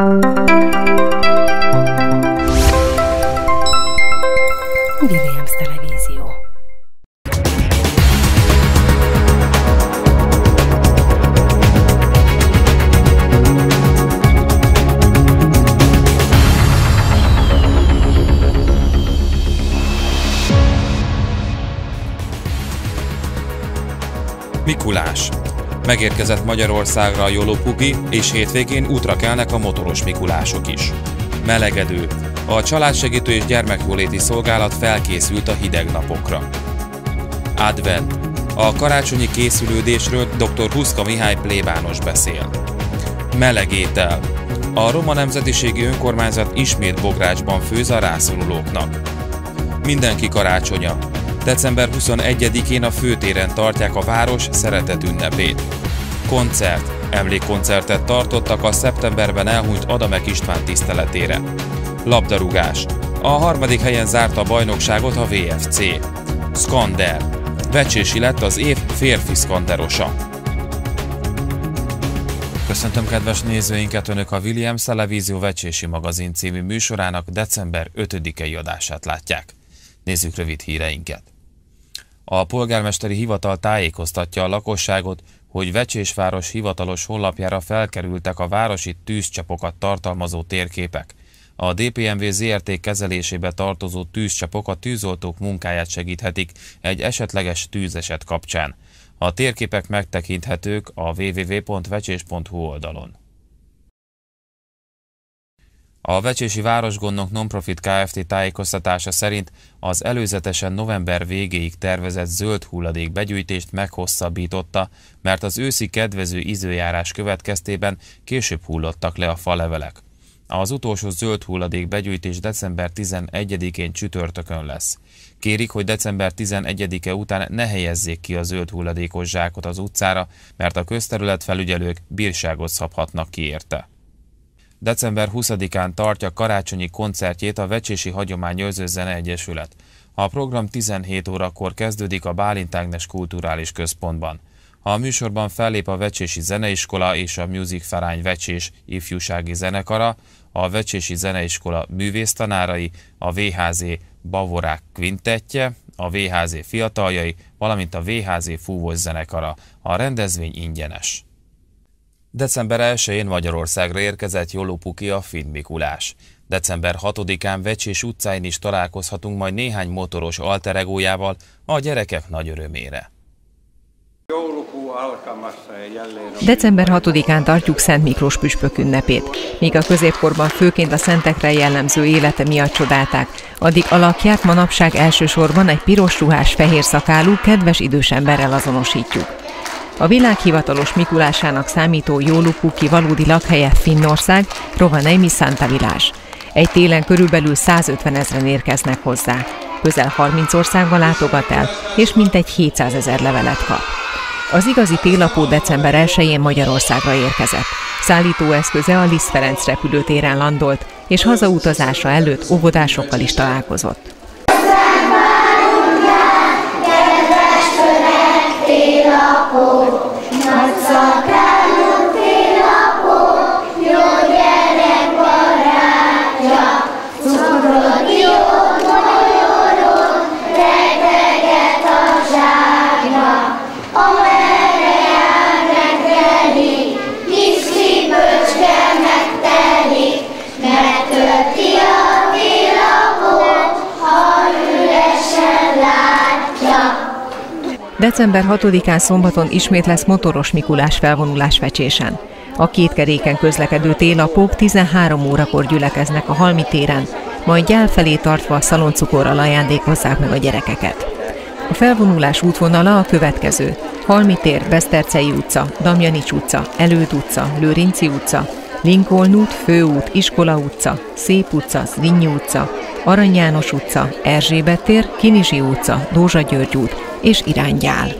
Williams Megérkezett Magyarországra a Jolopugi, és hétvégén útra kelnek a motoros Mikulások is. Melegedő. A családsegítő és gyermekjóléti szolgálat felkészült a hideg napokra. Advent. A karácsonyi készülődésről dr. Huszka Mihály plébános beszél. Melegétel. A Roma Nemzetiségi Önkormányzat ismét bográcsban főz a rászorulóknak. Mindenki karácsonya. December 21-én a főtéren tartják a város szeretet ünnepét. Koncert. Emlékkoncertet tartottak a szeptemberben elhunyt Adamek István tiszteletére. Labdarúgás. A harmadik helyen zárta a bajnokságot a VFC. Skander. Vecsési lett az év férfi skanderosa. Köszöntöm kedves nézőinket, Önök a Williams Televízió Vecsési magazin című műsorának december 5-i adását látják. Nézzük rövid híreinket. A polgármesteri hivatal tájékoztatja a lakosságot, hogy Vecsésváros hivatalos honlapjára felkerültek a városi tűzcsapokat tartalmazó térképek. A DPMV ZRT kezelésébe tartozó tűzcsapok a tűzoltók munkáját segíthetik egy esetleges tűzeset kapcsán. A térképek megtekinthetők a www.vecsés.hu oldalon. A Vecsési Városgondnok Nonprofit Kft. tájékoztatása szerint az előzetesen november végéig tervezett zöld hulladék begyűjtést meghosszabbította, mert az őszi kedvező izőjárás következtében később hullottak le a falevelek. Az utolsó zöld hulladék begyűjtés december 11-én csütörtökön lesz. Kérik, hogy december 11-e után ne helyezzék ki a zöld hulladékos zsákot az utcára, mert a közterület felügyelők bírságot szabhatnak ki érte december 20-án tartja karácsonyi koncertjét a Vecsési Hagyományőrző Zene Egyesület. A program 17 órakor kezdődik a Bálint Ágnes Kulturális Központban. A műsorban fellép a Vecsési Zeneiskola és a Music Ferány Vecsés ifjúsági zenekara, a Vecsési Zeneiskola művésztanárai, a VHZ Bavorák Quintettje, a VHZ fiataljai, valamint a VHZ fúvós zenekara. A rendezvény ingyenes. December 1-én Magyarországra érkezett Jolopuki a Finn Mikulás. December 6-án Vecsés utcáin is találkozhatunk majd néhány motoros alteregójával a gyerekek nagy örömére. December 6-án tartjuk Szent Miklós püspök ünnepét. Míg a középkorban főként a szentekre jellemző élete miatt csodálták, addig alakját manapság elsősorban egy piros ruhás, fehér szakálú, kedves idős emberrel azonosítjuk. A világ hivatalos Mikulásának számító Jólupuki valódi lakhelye Finnország, Rovaniemi Santa Vilás. Egy télen körülbelül 150 ezeren érkeznek hozzá. Közel 30 országba látogat el, és mintegy 700 ezer levelet kap. Az igazi télapó december 1-én Magyarországra érkezett. Szállítóeszköze a Liszt Ferenc repülőtéren landolt, és hazautazása előtt óvodásokkal is találkozott. Jacob, not so December 6-án szombaton ismét lesz motoros Mikulás felvonulás Vecsésen. A két keréken közlekedő télapók 13 órakor gyülekeznek a Halmi téren, majd gyál felé tartva a szaloncukorral ajándékozzák meg a gyerekeket. A felvonulás útvonala a következő. Halmi tér, Besztercei utca, Damjanics utca, Előd utca, Lőrinci utca, Lincoln út, Főút, Iskola utca, Szép utca, Zvinnyi utca, Arany János utca, Erzsébet tér, Kinizsi utca, Dózsa György út és Iránygyál.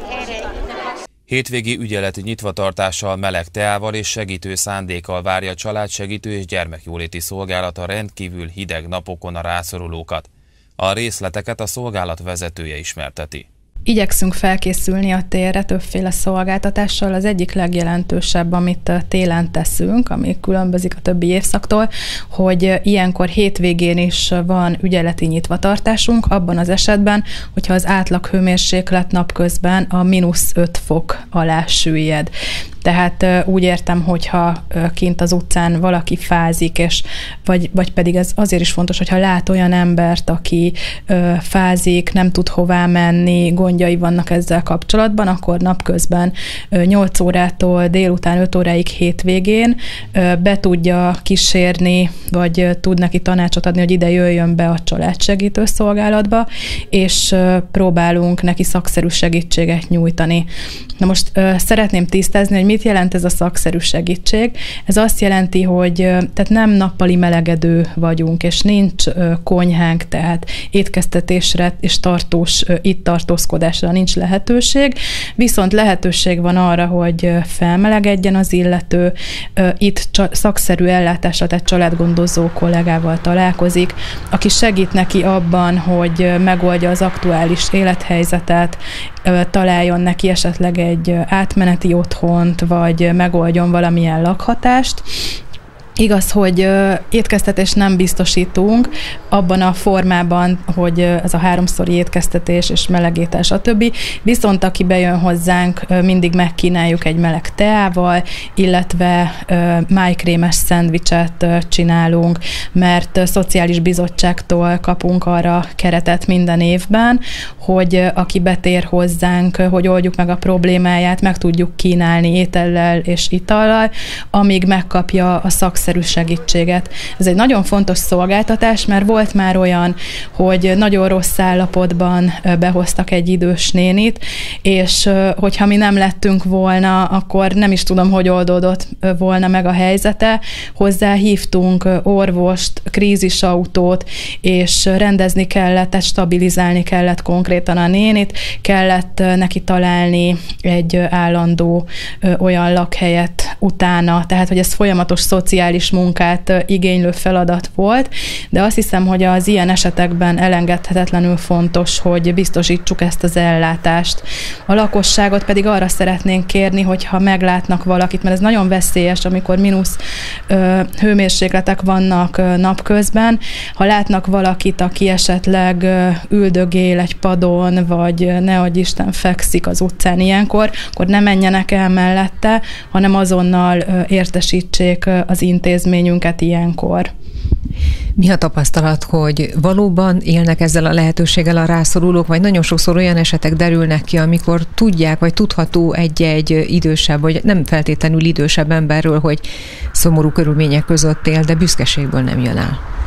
Hétvégi ügyeleti nyitvatartással, meleg teával és segítő szándékkal várja a családsegítő és gyermekjóléti szolgálata rendkívül hideg napokon a rászorulókat. A részleteket a szolgálat vezetője ismerteti. Igyekszünk felkészülni a térre többféle szolgáltatással. Az egyik legjelentősebb, amit télen teszünk, ami különbözik a többi évszaktól, hogy ilyenkor hétvégén is van ügyeleti nyitvatartásunk, abban az esetben, hogyha az átlag hőmérséklet napközben a mínusz 5 fok alá süllyed. Tehát úgy értem, hogyha kint az utcán valaki fázik, és vagy, vagy pedig ez azért is fontos, hogyha lát olyan embert, aki fázik, nem tud hová menni, gondjai vannak ezzel kapcsolatban, akkor napközben 8 órától délután 5 óráig hétvégén be tudja kísérni, vagy tud neki tanácsot adni, hogy ide jöjjön be a családsegítő szolgálatba, és próbálunk neki szakszerű segítséget nyújtani. Na most szeretném tisztázni, hogy mit jelent ez a szakszerű segítség? Ez azt jelenti, hogy tehát nem nappali melegedő vagyunk, és nincs konyhánk, tehát étkeztetésre és tartós itt tartózkodásra nincs lehetőség, viszont lehetőség van arra, hogy felmelegedjen az illető, itt szakszerű ellátásra, tehát családgondozó kollégával találkozik, aki segít neki abban, hogy megoldja az aktuális élethelyzetet, találjon neki esetleg egy átmeneti otthont, vagy megoldjon valamilyen lakhatást, Igaz, hogy étkeztetést nem biztosítunk abban a formában, hogy ez a háromszori étkeztetés és melegétel, stb. Viszont aki bejön hozzánk, mindig megkínáljuk egy meleg teával, illetve májkrémes szendvicset csinálunk, mert szociális bizottságtól kapunk arra keretet minden évben, hogy aki betér hozzánk, hogy oldjuk meg a problémáját, meg tudjuk kínálni étellel és itallal, amíg megkapja a szakszerű segítséget. Ez egy nagyon fontos szolgáltatás, mert volt már olyan, hogy nagyon rossz állapotban behoztak egy idős nénit, és hogyha mi nem lettünk volna, akkor nem is tudom, hogy oldódott volna meg a helyzete. Hozzá hívtunk orvost, krízisautót, és rendezni kellett, tehát stabilizálni kellett konkrétan a nénit, kellett neki találni egy állandó olyan lakhelyet utána, tehát hogy ez folyamatos szociális is munkát igénylő feladat volt, de azt hiszem, hogy az ilyen esetekben elengedhetetlenül fontos, hogy biztosítsuk ezt az ellátást. A lakosságot pedig arra szeretnénk kérni, hogy ha meglátnak valakit, mert ez nagyon veszélyes, amikor mínusz hőmérsékletek vannak napközben, ha látnak valakit, aki esetleg üldögél egy padon, vagy ne adj Isten fekszik az utcán ilyenkor, akkor ne menjenek el mellette, hanem azonnal értesítsék az intézményt intézményünket ilyenkor. Mi a tapasztalat, hogy valóban élnek ezzel a lehetőséggel a rászorulók, vagy nagyon sokszor olyan esetek derülnek ki, amikor tudják, vagy tudható egy-egy idősebb, vagy nem feltétlenül idősebb emberről, hogy szomorú körülmények között él, de büszkeségből nem jön el?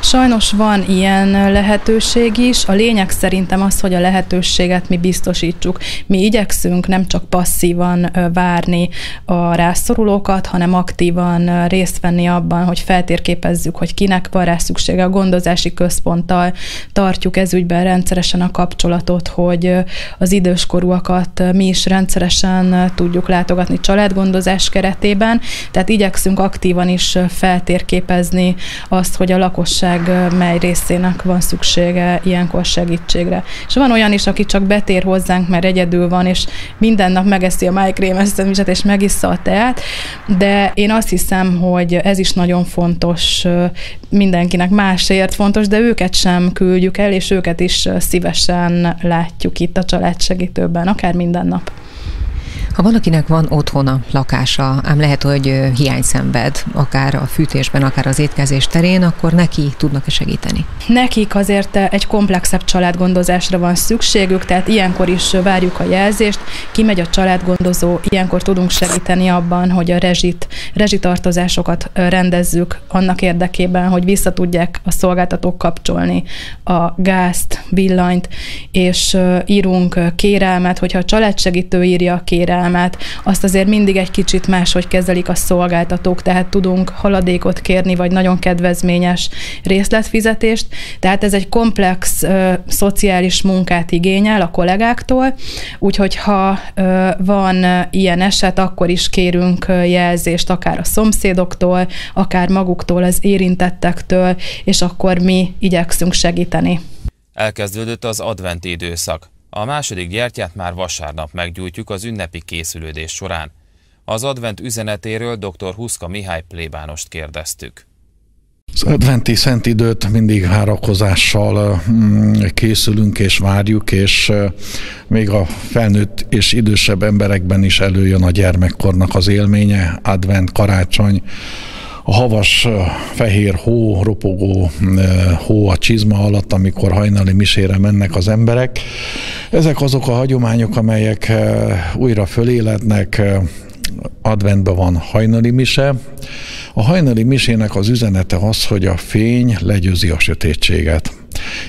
Sajnos van ilyen lehetőség is. A lényeg szerintem az, hogy a lehetőséget mi biztosítsuk. Mi igyekszünk nem csak passzívan várni a rászorulókat, hanem aktívan részt venni abban, hogy feltérképezzük, hogy kinek van rá szüksége a gondozási központtal. Tartjuk ezügyben rendszeresen a kapcsolatot, hogy az időskorúakat mi is rendszeresen tudjuk látogatni családgondozás keretében. Tehát igyekszünk aktívan is feltérképezni azt, hogy a lakosság lakosság mely részének van szüksége ilyenkor segítségre. És van olyan is, aki csak betér hozzánk, mert egyedül van, és minden nap megeszi a májkrémes szendvicset, és megissza a teát, de én azt hiszem, hogy ez is nagyon fontos, mindenkinek másért fontos, de őket sem küldjük el, és őket is szívesen látjuk itt a családsegítőben, akár minden nap. Ha valakinek van otthona, lakása, ám lehet, hogy hiány szenved, akár a fűtésben, akár az étkezés terén, akkor neki tudnak-e segíteni? Nekik azért egy komplexebb családgondozásra van szükségük, tehát ilyenkor is várjuk a jelzést, kimegy a családgondozó, ilyenkor tudunk segíteni abban, hogy a rezsit, rezsitartozásokat rendezzük annak érdekében, hogy vissza tudják a szolgáltatók kapcsolni a gázt, villanyt, és írunk kérelmet, hogyha a családsegítő írja a kérelmet, kérelmet, azt azért mindig egy kicsit máshogy kezelik a szolgáltatók, tehát tudunk haladékot kérni, vagy nagyon kedvezményes részletfizetést. Tehát ez egy komplex ö, szociális munkát igényel a kollégáktól, úgyhogy ha ö, van ilyen eset, akkor is kérünk jelzést akár a szomszédoktól, akár maguktól, az érintettektől, és akkor mi igyekszünk segíteni. Elkezdődött az adventi időszak. A második gyertyát már vasárnap meggyújtjuk az ünnepi készülődés során. Az advent üzenetéről dr. Huszka Mihály plébánost kérdeztük. Az adventi szent időt mindig várakozással mm, készülünk és várjuk, és még a felnőtt és idősebb emberekben is előjön a gyermekkornak az élménye, advent, karácsony, a havas fehér hó, ropogó hó a csizma alatt, amikor hajnali misére mennek az emberek. Ezek azok a hagyományok, amelyek újra fölélednek, adventben van hajnali mise. A hajnali misének az üzenete az, hogy a fény legyőzi a sötétséget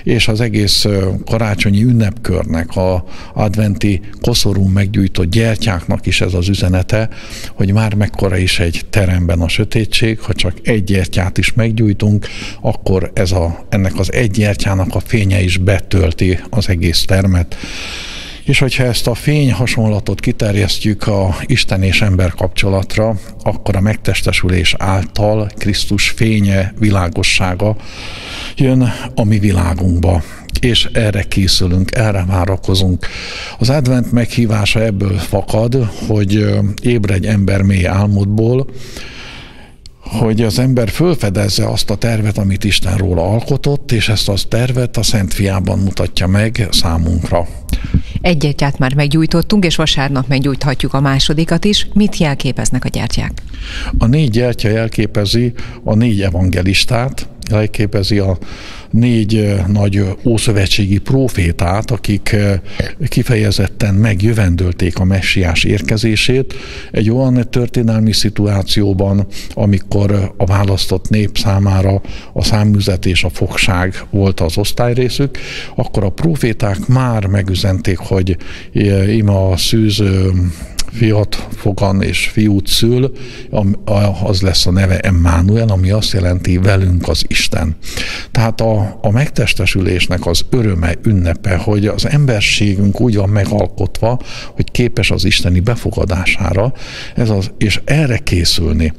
és az egész karácsonyi ünnepkörnek, a adventi koszorú meggyújtott gyertyáknak is ez az üzenete, hogy már mekkora is egy teremben a sötétség, ha csak egy gyertyát is meggyújtunk, akkor ez a, ennek az egy gyertyának a fénye is betölti az egész termet. És hogyha ezt a fény hasonlatot kiterjesztjük a Isten és ember kapcsolatra, akkor a megtestesülés által Krisztus fénye, világossága jön a mi világunkba és erre készülünk, erre várakozunk. Az advent meghívása ebből fakad, hogy ébredj ember mély álmodból, hogy az ember fölfedezze azt a tervet, amit Isten róla alkotott, és ezt a tervet a Szent Fiában mutatja meg számunkra. Egy gyertyát már meggyújtottunk, és vasárnap meggyújthatjuk a másodikat is. Mit jelképeznek a gyertyák? A négy gyertya jelképezi a négy evangelistát, jelképezi a négy nagy ószövetségi profétát, akik kifejezetten megjövendölték a messiás érkezését egy olyan történelmi szituációban, amikor a választott nép számára a száműzet és a fogság volt az osztályrészük, akkor a proféták már megüzenték, hogy ima a szűző fiat fogan és fiút szül, az lesz a neve Emmanuel, ami azt jelenti velünk az Isten. Tehát a, a megtestesülésnek az öröme, ünnepe, hogy az emberségünk úgy van megalkotva, hogy képes az isteni befogadására, ez az, és erre készülni.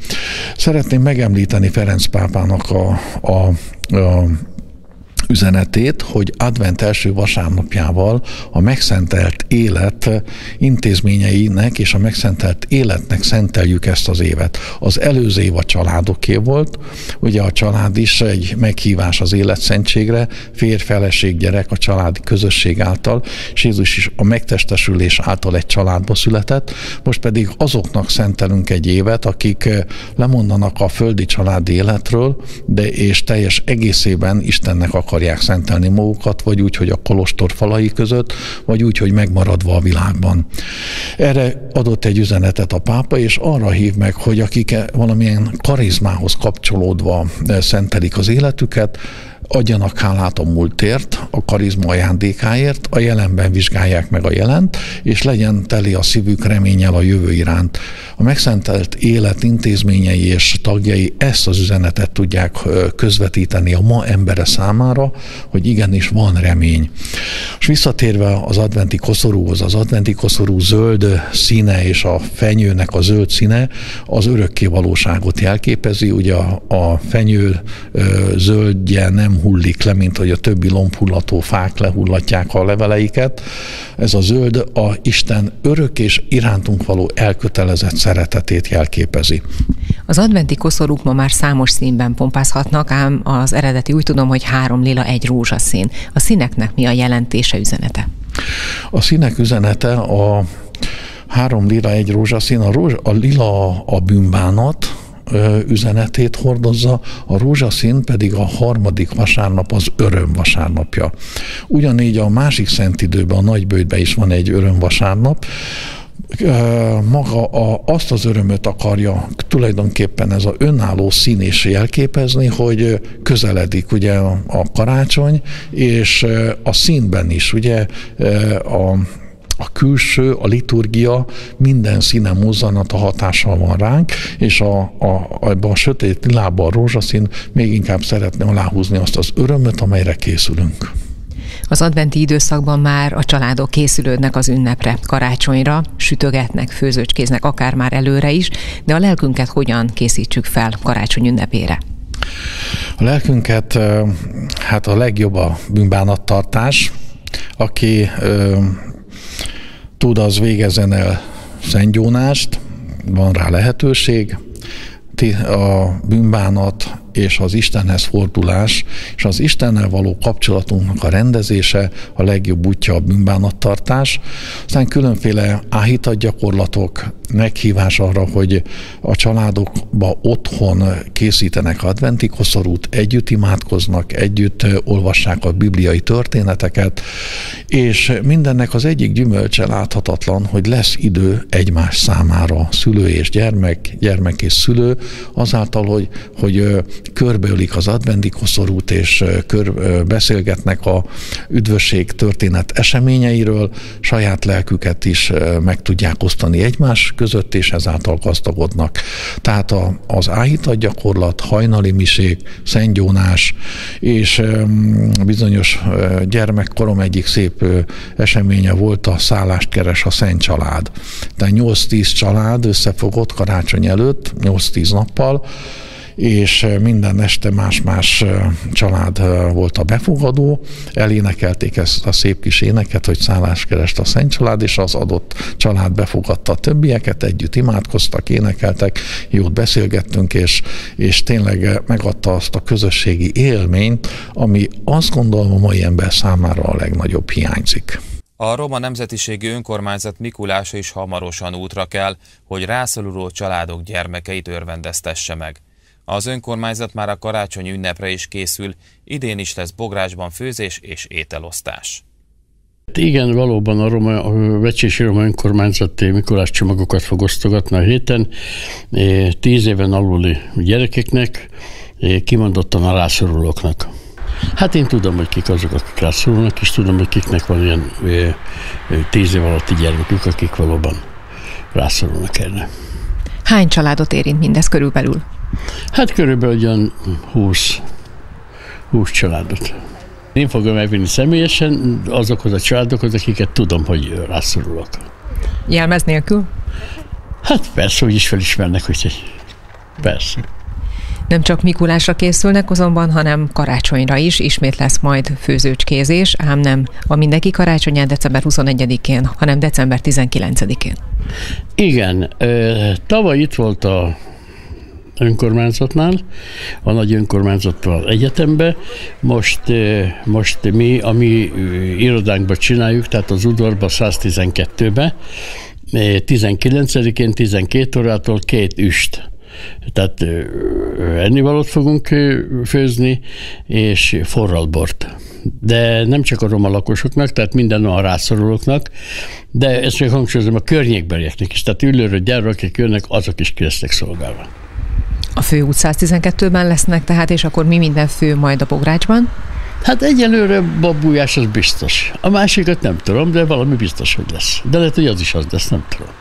Szeretném megemlíteni Ferenc pápának a, a, a üzenetét, hogy advent első vasárnapjával a megszentelt élet intézményeinek és a megszentelt életnek szenteljük ezt az évet. Az előző év a családoké volt, ugye a család is egy meghívás az életszentségre, férj, feleség, gyerek a családi közösség által, és Jézus is a megtestesülés által egy családba született, most pedig azoknak szentelünk egy évet, akik lemondanak a földi családi életről, de és teljes egészében Istennek akar akarják szentelni magukat, vagy úgy, hogy a kolostor falai között, vagy úgy, hogy megmaradva a világban. Erre adott egy üzenetet a pápa, és arra hív meg, hogy akik valamilyen karizmához kapcsolódva szentelik az életüket, adjanak hálát a múltért, a karizma ajándékáért, a jelenben vizsgálják meg a jelent, és legyen teli a szívük reményel a jövő iránt. A megszentelt élet intézményei és tagjai ezt az üzenetet tudják közvetíteni a ma embere számára, hogy igenis van remény. És visszatérve az adventi koszorúhoz, az adventi koszorú zöld színe és a fenyőnek a zöld színe az örökké valóságot jelképezi. Ugye a, a fenyő zöldje nem hullik le, mint hogy a többi lombhullató fák lehullatják a leveleiket. Ez a zöld a Isten örök és irántunk való elkötelezett szeretetét jelképezi. Az adventi koszorúk ma már számos színben pompázhatnak, ám az eredeti úgy tudom, hogy három lila, egy rózsaszín. A színeknek mi a jelentése, üzenete? A színek üzenete a három lila, egy rózsaszín. A, rózsa, a lila a bűnbánat, üzenetét hordozza, a rózsaszín pedig a harmadik vasárnap az öröm vasárnapja. Ugyanígy a másik szent időben, a nagybőjtben is van egy öröm vasárnap, maga a, azt az örömöt akarja tulajdonképpen ez a önálló szín is jelképezni, hogy közeledik ugye a karácsony, és a színben is, ugye a a külső, a liturgia minden színe mozzanata hatással van ránk, és a, a, ebben a sötét lilában a rózsaszín még inkább szeretne aláhúzni azt az örömöt, amelyre készülünk. Az adventi időszakban már a családok készülődnek az ünnepre, karácsonyra, sütögetnek, főzőcskéznek akár már előre is, de a lelkünket hogyan készítsük fel karácsony ünnepére? A lelkünket, hát a legjobb a bűnbánattartás, aki tud, az végezzen el szentgyónást, van rá lehetőség, a bűnbánat és az Istenhez fordulás, és az Istennel való kapcsolatunknak a rendezése a legjobb útja a bűnbánattartás. Aztán különféle áhítat gyakorlatok, meghívás arra, hogy a családokba otthon készítenek adventi koszorút, együtt imádkoznak, együtt olvassák a bibliai történeteket, és mindennek az egyik gyümölcse láthatatlan, hogy lesz idő egymás számára, szülő és gyermek, gyermek és szülő, azáltal, hogy, hogy körbeölik az adventi koszorút, és kör, beszélgetnek a üdvösség történet eseményeiről, saját lelküket is meg tudják osztani egymás között, és ezáltal gazdagodnak. Tehát a, az áhítat gyakorlat, hajnali misék, szentgyónás, és bizonyos gyermekkorom egyik szép eseménye volt a szállást keres a Szent Család. Tehát 8-10 család összefogott karácsony előtt, 8-10 nappal, és minden este más-más család volt a befogadó, elénekelték ezt a szép kis éneket, hogy szállás kerest a Szent Család, és az adott család befogadta a többieket, együtt imádkoztak, énekeltek, jót beszélgettünk, és, és tényleg megadta azt a közösségi élményt, ami azt gondolom a mai ember számára a legnagyobb hiányzik. A roma nemzetiségi önkormányzat Mikulása is hamarosan útra kell, hogy rászoruló családok gyermekeit örvendeztesse meg. Az önkormányzat már a karácsony ünnepre is készül, idén is lesz Bográsban főzés és ételosztás. Igen, valóban a, Roma, a Vecsési Roma önkormányzat Mikulás csomagokat fog osztogatni a héten. Tíz éven aluli gyerekeknek, kimondottan a rászorulóknak. Hát én tudom, hogy kik azok, akik rászorulnak, és tudom, hogy kiknek van ilyen tíz év alatti gyermekük, akik valóban rászorulnak erre. Hány családot érint mindez körülbelül? Hát körülbelül olyan 20, 20 családot. Én fogom elvinni személyesen azokhoz a családokhoz, akiket tudom, hogy rászorulok. Jelmez nélkül? Hát persze, hogy is felismernek, hogy persze. Nem csak Mikulásra készülnek azonban, hanem karácsonyra is. Ismét lesz majd főzőcskézés, ám nem a mindenki karácsonyán december 21-én, hanem december 19-én. Igen, tavaly itt volt a önkormányzatnál, a nagy önkormányzattal egyetembe. Most, most mi a mi irodánkban csináljuk, tehát az udvarba 112-be, 19-én 12 órától két üst. Tehát ennivalót fogunk főzni, és forralbort. De nem csak a roma lakosoknak, tehát minden a rászorulóknak, de ezt csak hangsúlyozom a környékbelieknek is. Tehát ülőről gyermek, akik jönnek, azok is ki lesznek szolgálva. A fő út 112-ben lesznek tehát, és akkor mi minden fő majd a Bográcsban? Hát egyelőre babújás az biztos. A másikat nem tudom, de valami biztos, hogy lesz. De lehet, hogy az is az lesz, nem tudom.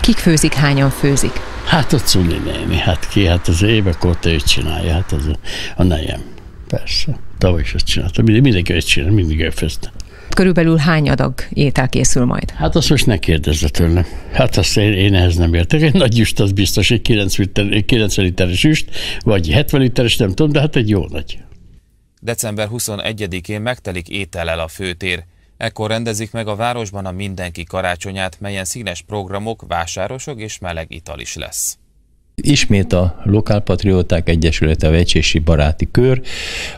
Kik főzik, hányan főzik? Hát a Cuni néni, hát ki, hát az évek óta ő csinálja, hát az a, a nejem. Persze. Tavaly is ezt csinálta, mindenki ezt csinál, mindig elfőzte. Körülbelül hány adag étel készül majd? Hát azt most ne kérdezze tőlem. Hát azt én, én ehhez nem értek. Egy nagy üst az biztos, egy 90, 90 literes üst, vagy 70 literes, nem tudom, de hát egy jó nagy. December 21-én megtelik étellel a főtér. Ekkor rendezik meg a városban a mindenki karácsonyát, melyen színes programok, vásárosok és meleg ital is lesz. Ismét a Lokálpatrióták Egyesülete a Vecsési Baráti Kör,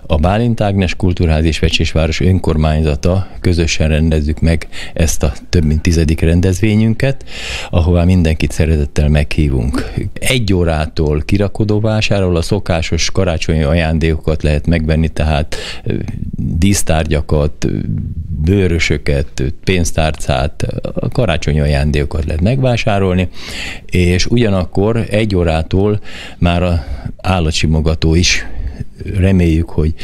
a Bálint Ágnes Kultúrház és Vecsésváros önkormányzata közösen rendezzük meg ezt a több mint tizedik rendezvényünket, ahová mindenkit szeretettel meghívunk. Egy órától kirakodóvásáról a szokásos karácsonyi ajándékokat lehet megvenni, tehát dísztárgyakat, bőrösöket, pénztárcát, karácsonyi ajándékokat lehet megvásárolni, és ugyanakkor egy órától már a állatsimogató is reméljük, hogy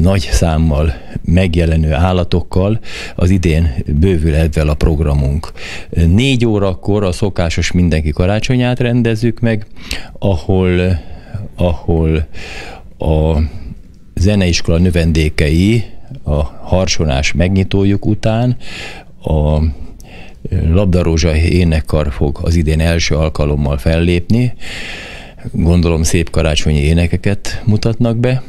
nagy számmal megjelenő állatokkal az idén bővül ezzel a programunk. Négy órakor a szokásos mindenki karácsonyát rendezzük meg, ahol, ahol a zeneiskola növendékei a harsonás megnyitójuk után a labdarózsa énekkar fog az idén első alkalommal fellépni. Gondolom szép karácsonyi énekeket mutatnak be,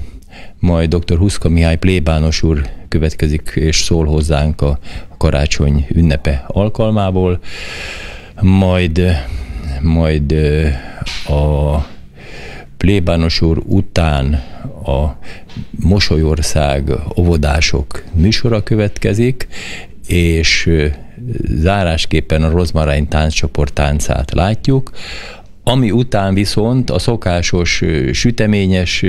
majd dr. Huszka Mihály plébános úr következik és szól hozzánk a karácsony ünnepe alkalmából, majd, majd a plébános úr után a Mosolyország óvodások műsora következik, és zárásképpen a Rozmarány tánccsoport táncát látjuk, ami után viszont a szokásos süteményes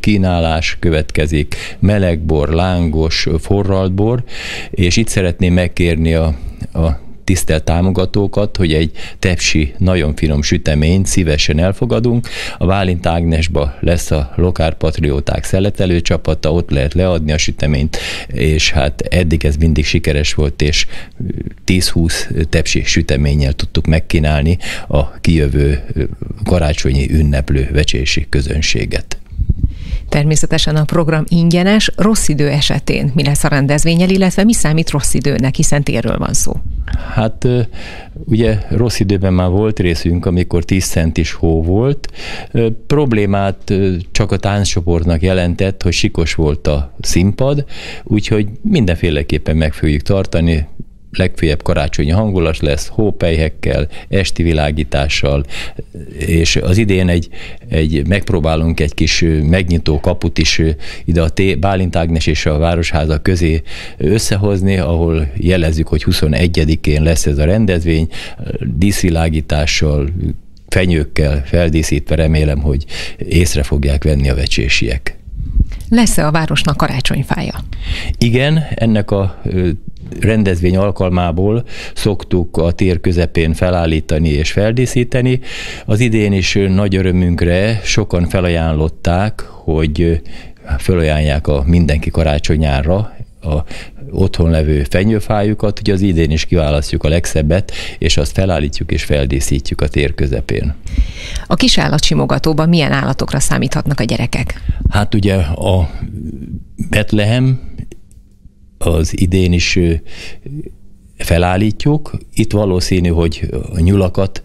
kínálás következik, melegbor, lángos, forraltbor, és itt szeretném megkérni a, a tisztelt támogatókat, hogy egy tepsi nagyon finom süteményt szívesen elfogadunk. A Válint Ágnesba lesz a Lokár Patrióták szeletelő csapata, ott lehet leadni a süteményt, és hát eddig ez mindig sikeres volt, és 10-20 tepsi süteménnyel tudtuk megkínálni a kijövő karácsonyi ünneplő vecsési közönséget. Természetesen a program ingyenes, rossz idő esetén mi lesz a rendezvényel, illetve mi számít rossz időnek, hiszen térről van szó. Hát ugye rossz időben már volt részünk, amikor 10 centis hó volt. Problémát csak a tánccsoportnak jelentett, hogy sikos volt a színpad, úgyhogy mindenféleképpen meg fogjuk tartani, legfőjebb karácsonyi hangulat lesz, hópelyhekkel, esti világítással, és az idén egy, egy megpróbálunk egy kis megnyitó kaput is ide a T, Bálint Ágnes és a Városháza közé összehozni, ahol jelezzük, hogy 21-én lesz ez a rendezvény, díszvilágítással, fenyőkkel feldíszítve remélem, hogy észre fogják venni a vecsésiek. Lesz-e a városnak karácsonyfája? Igen, ennek a rendezvény alkalmából szoktuk a tér közepén felállítani és feldíszíteni. Az idén is nagy örömünkre sokan felajánlották, hogy felajánlják a mindenki karácsonyára a otthon levő fenyőfájukat, ugye az idén is kiválasztjuk a legszebbet, és azt felállítjuk és feldíszítjük a tér közepén. A kis állatsimogatóban milyen állatokra számíthatnak a gyerekek? Hát ugye a Betlehem az idén is felállítjuk. Itt valószínű, hogy a nyulakat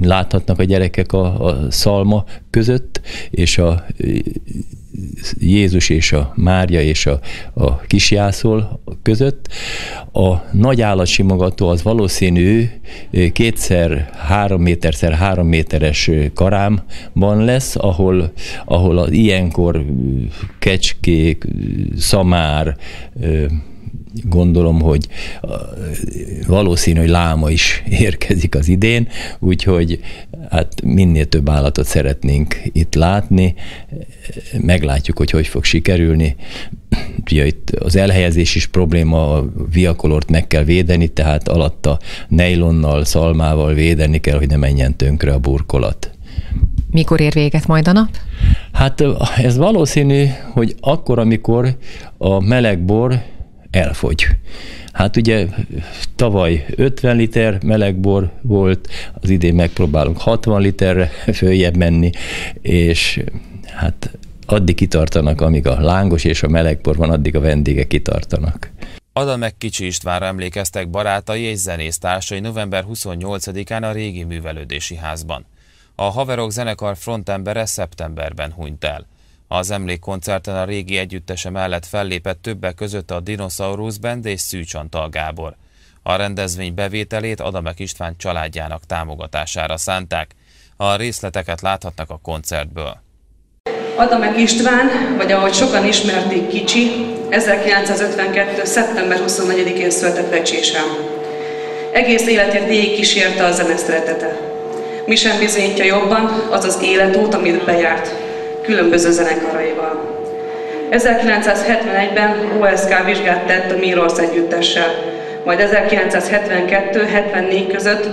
láthatnak a gyerekek a, a szalma között, és a Jézus és a Mária és a, a kisjászol között. A nagy állatsimogató az valószínű kétszer három méterszer három méteres karámban lesz, ahol, ahol az ilyenkor kecskék, szamár, gondolom, hogy valószínű, hogy láma is érkezik az idén, úgyhogy hát minél több állatot szeretnénk itt látni, meglátjuk, hogy hogy fog sikerülni. Ugye itt az elhelyezés is probléma, a viakolort meg kell védeni, tehát alatta nejlonnal, szalmával védeni kell, hogy ne menjen tönkre a burkolat. Mikor ér véget majd a nap? Hát ez valószínű, hogy akkor, amikor a melegbor elfogy. Hát ugye tavaly 50 liter melegbor volt, az idén megpróbálunk 60 literre följebb menni, és hát addig kitartanak, amíg a lángos és a melegbor van, addig a vendégek kitartanak. meg Kicsi Istvánra emlékeztek barátai és zenésztársai november 28-án a régi művelődési házban. A Haverok zenekar frontembere szeptemberben hunyt el. Az emlékkoncerten a régi együttese mellett fellépett többek között a Dinosaurus Band és Szűcs Antal Gábor. A rendezvény bevételét Adamek István családjának támogatására szánták. A részleteket láthatnak a koncertből. Adamek István, vagy ahogy sokan ismerték Kicsi, 1952. szeptember 24-én született Becsésem. Egész életét végig kísérte a zene szeretete. Mi sem bizonyítja jobban az az életút, amit bejárt különböző zenekaraival. 1971-ben OSK vizsgát tett a Mirrors együttessel, majd 1972-74 között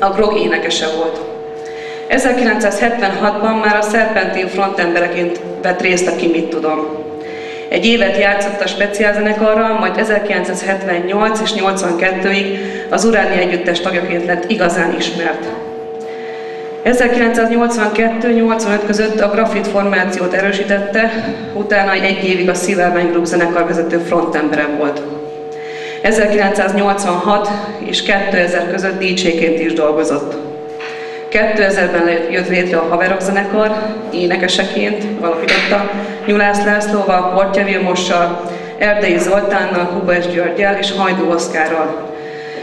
a Grog énekese volt. 1976-ban már a Serpentin frontembereként vett részt a mit tudom. Egy évet játszott a speciálzenekarral, majd 1978 és 82-ig az Uráni Együttes tagjaként lett igazán ismert. 1982-85 között a grafit formációt erősítette, utána egy évig a Silverman Group zenekar vezető frontembere volt. 1986 és 2000 között DJ-ként is dolgozott. 2000-ben jött létre a Haverok zenekar, énekeseként alapította Nyulász Lászlóval, Portya Vilmossal, Erdei Zoltánnal, Hubas Györgyel és Hajdú Oszkárral.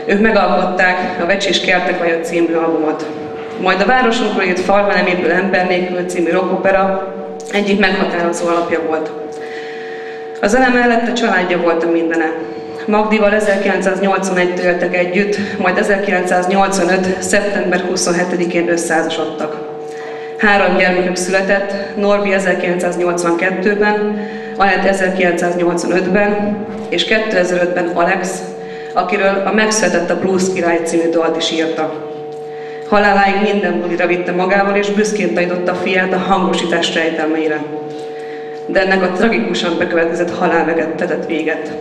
Ők megalkották a Vecsés Kertek Vaja című albumot. Majd a városunkról írt Falva nem épül ember nélkül című rockopera egyik meghatározó alapja volt. A zene mellett a családja volt a mindene. Magdival 1981-től éltek együtt, majd 1985. szeptember 27-én összeházasodtak. Három gyermekük született, Norbi 1982-ben, Anett 1985-ben, és 2005-ben Alex, akiről a Megszületett a Blues király című dalt is írta. Haláláig minden bulira vitte magával, és büszkén tanította a fiát a hangosítás rejtelmeire. De ennek a tragikusan bekövetkezett halál vegettetett véget.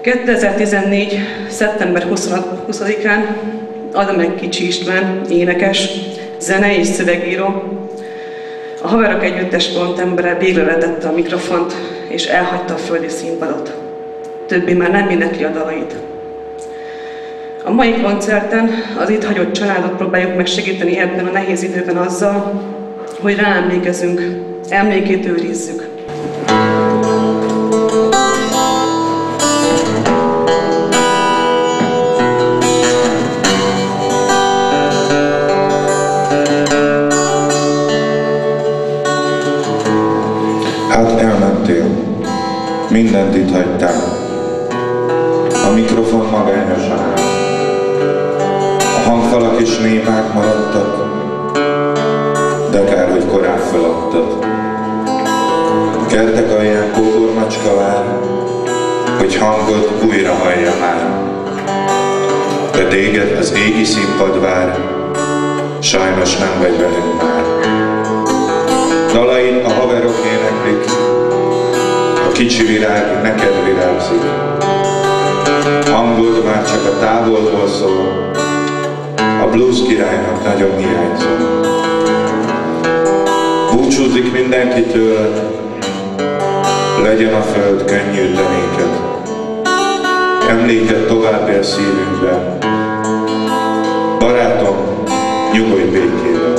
2014. szeptember 20-án Adamek Kicsi István, énekes, zene és szövegíró, a haverok együttes embere végre letette a mikrofont, és elhagyta a földi színpadot. Többi már nem énekli a dalait. A mai koncerten az itt hagyott családot próbáljuk meg segíteni ebben a nehéz időben azzal, hogy ráemlékezünk, emlékét őrizzük. Némák maradtak, de kár, hogy korán feladtad. A kertek alján kóbormacska vár, hogy hangod újra hallja már. De téged az égi színpad vár, sajnos nem vagy velünk már. Dalain a haverok éneklik, a kicsi virág neked virágzik. Hangod már csak a távolból szól, a blues királynak nagyon hiányzol. Búcsúzik mindenki tőled, legyen a föld könnyű tenéked. Emléked tovább él szívünkben, barátom, nyugodj békében.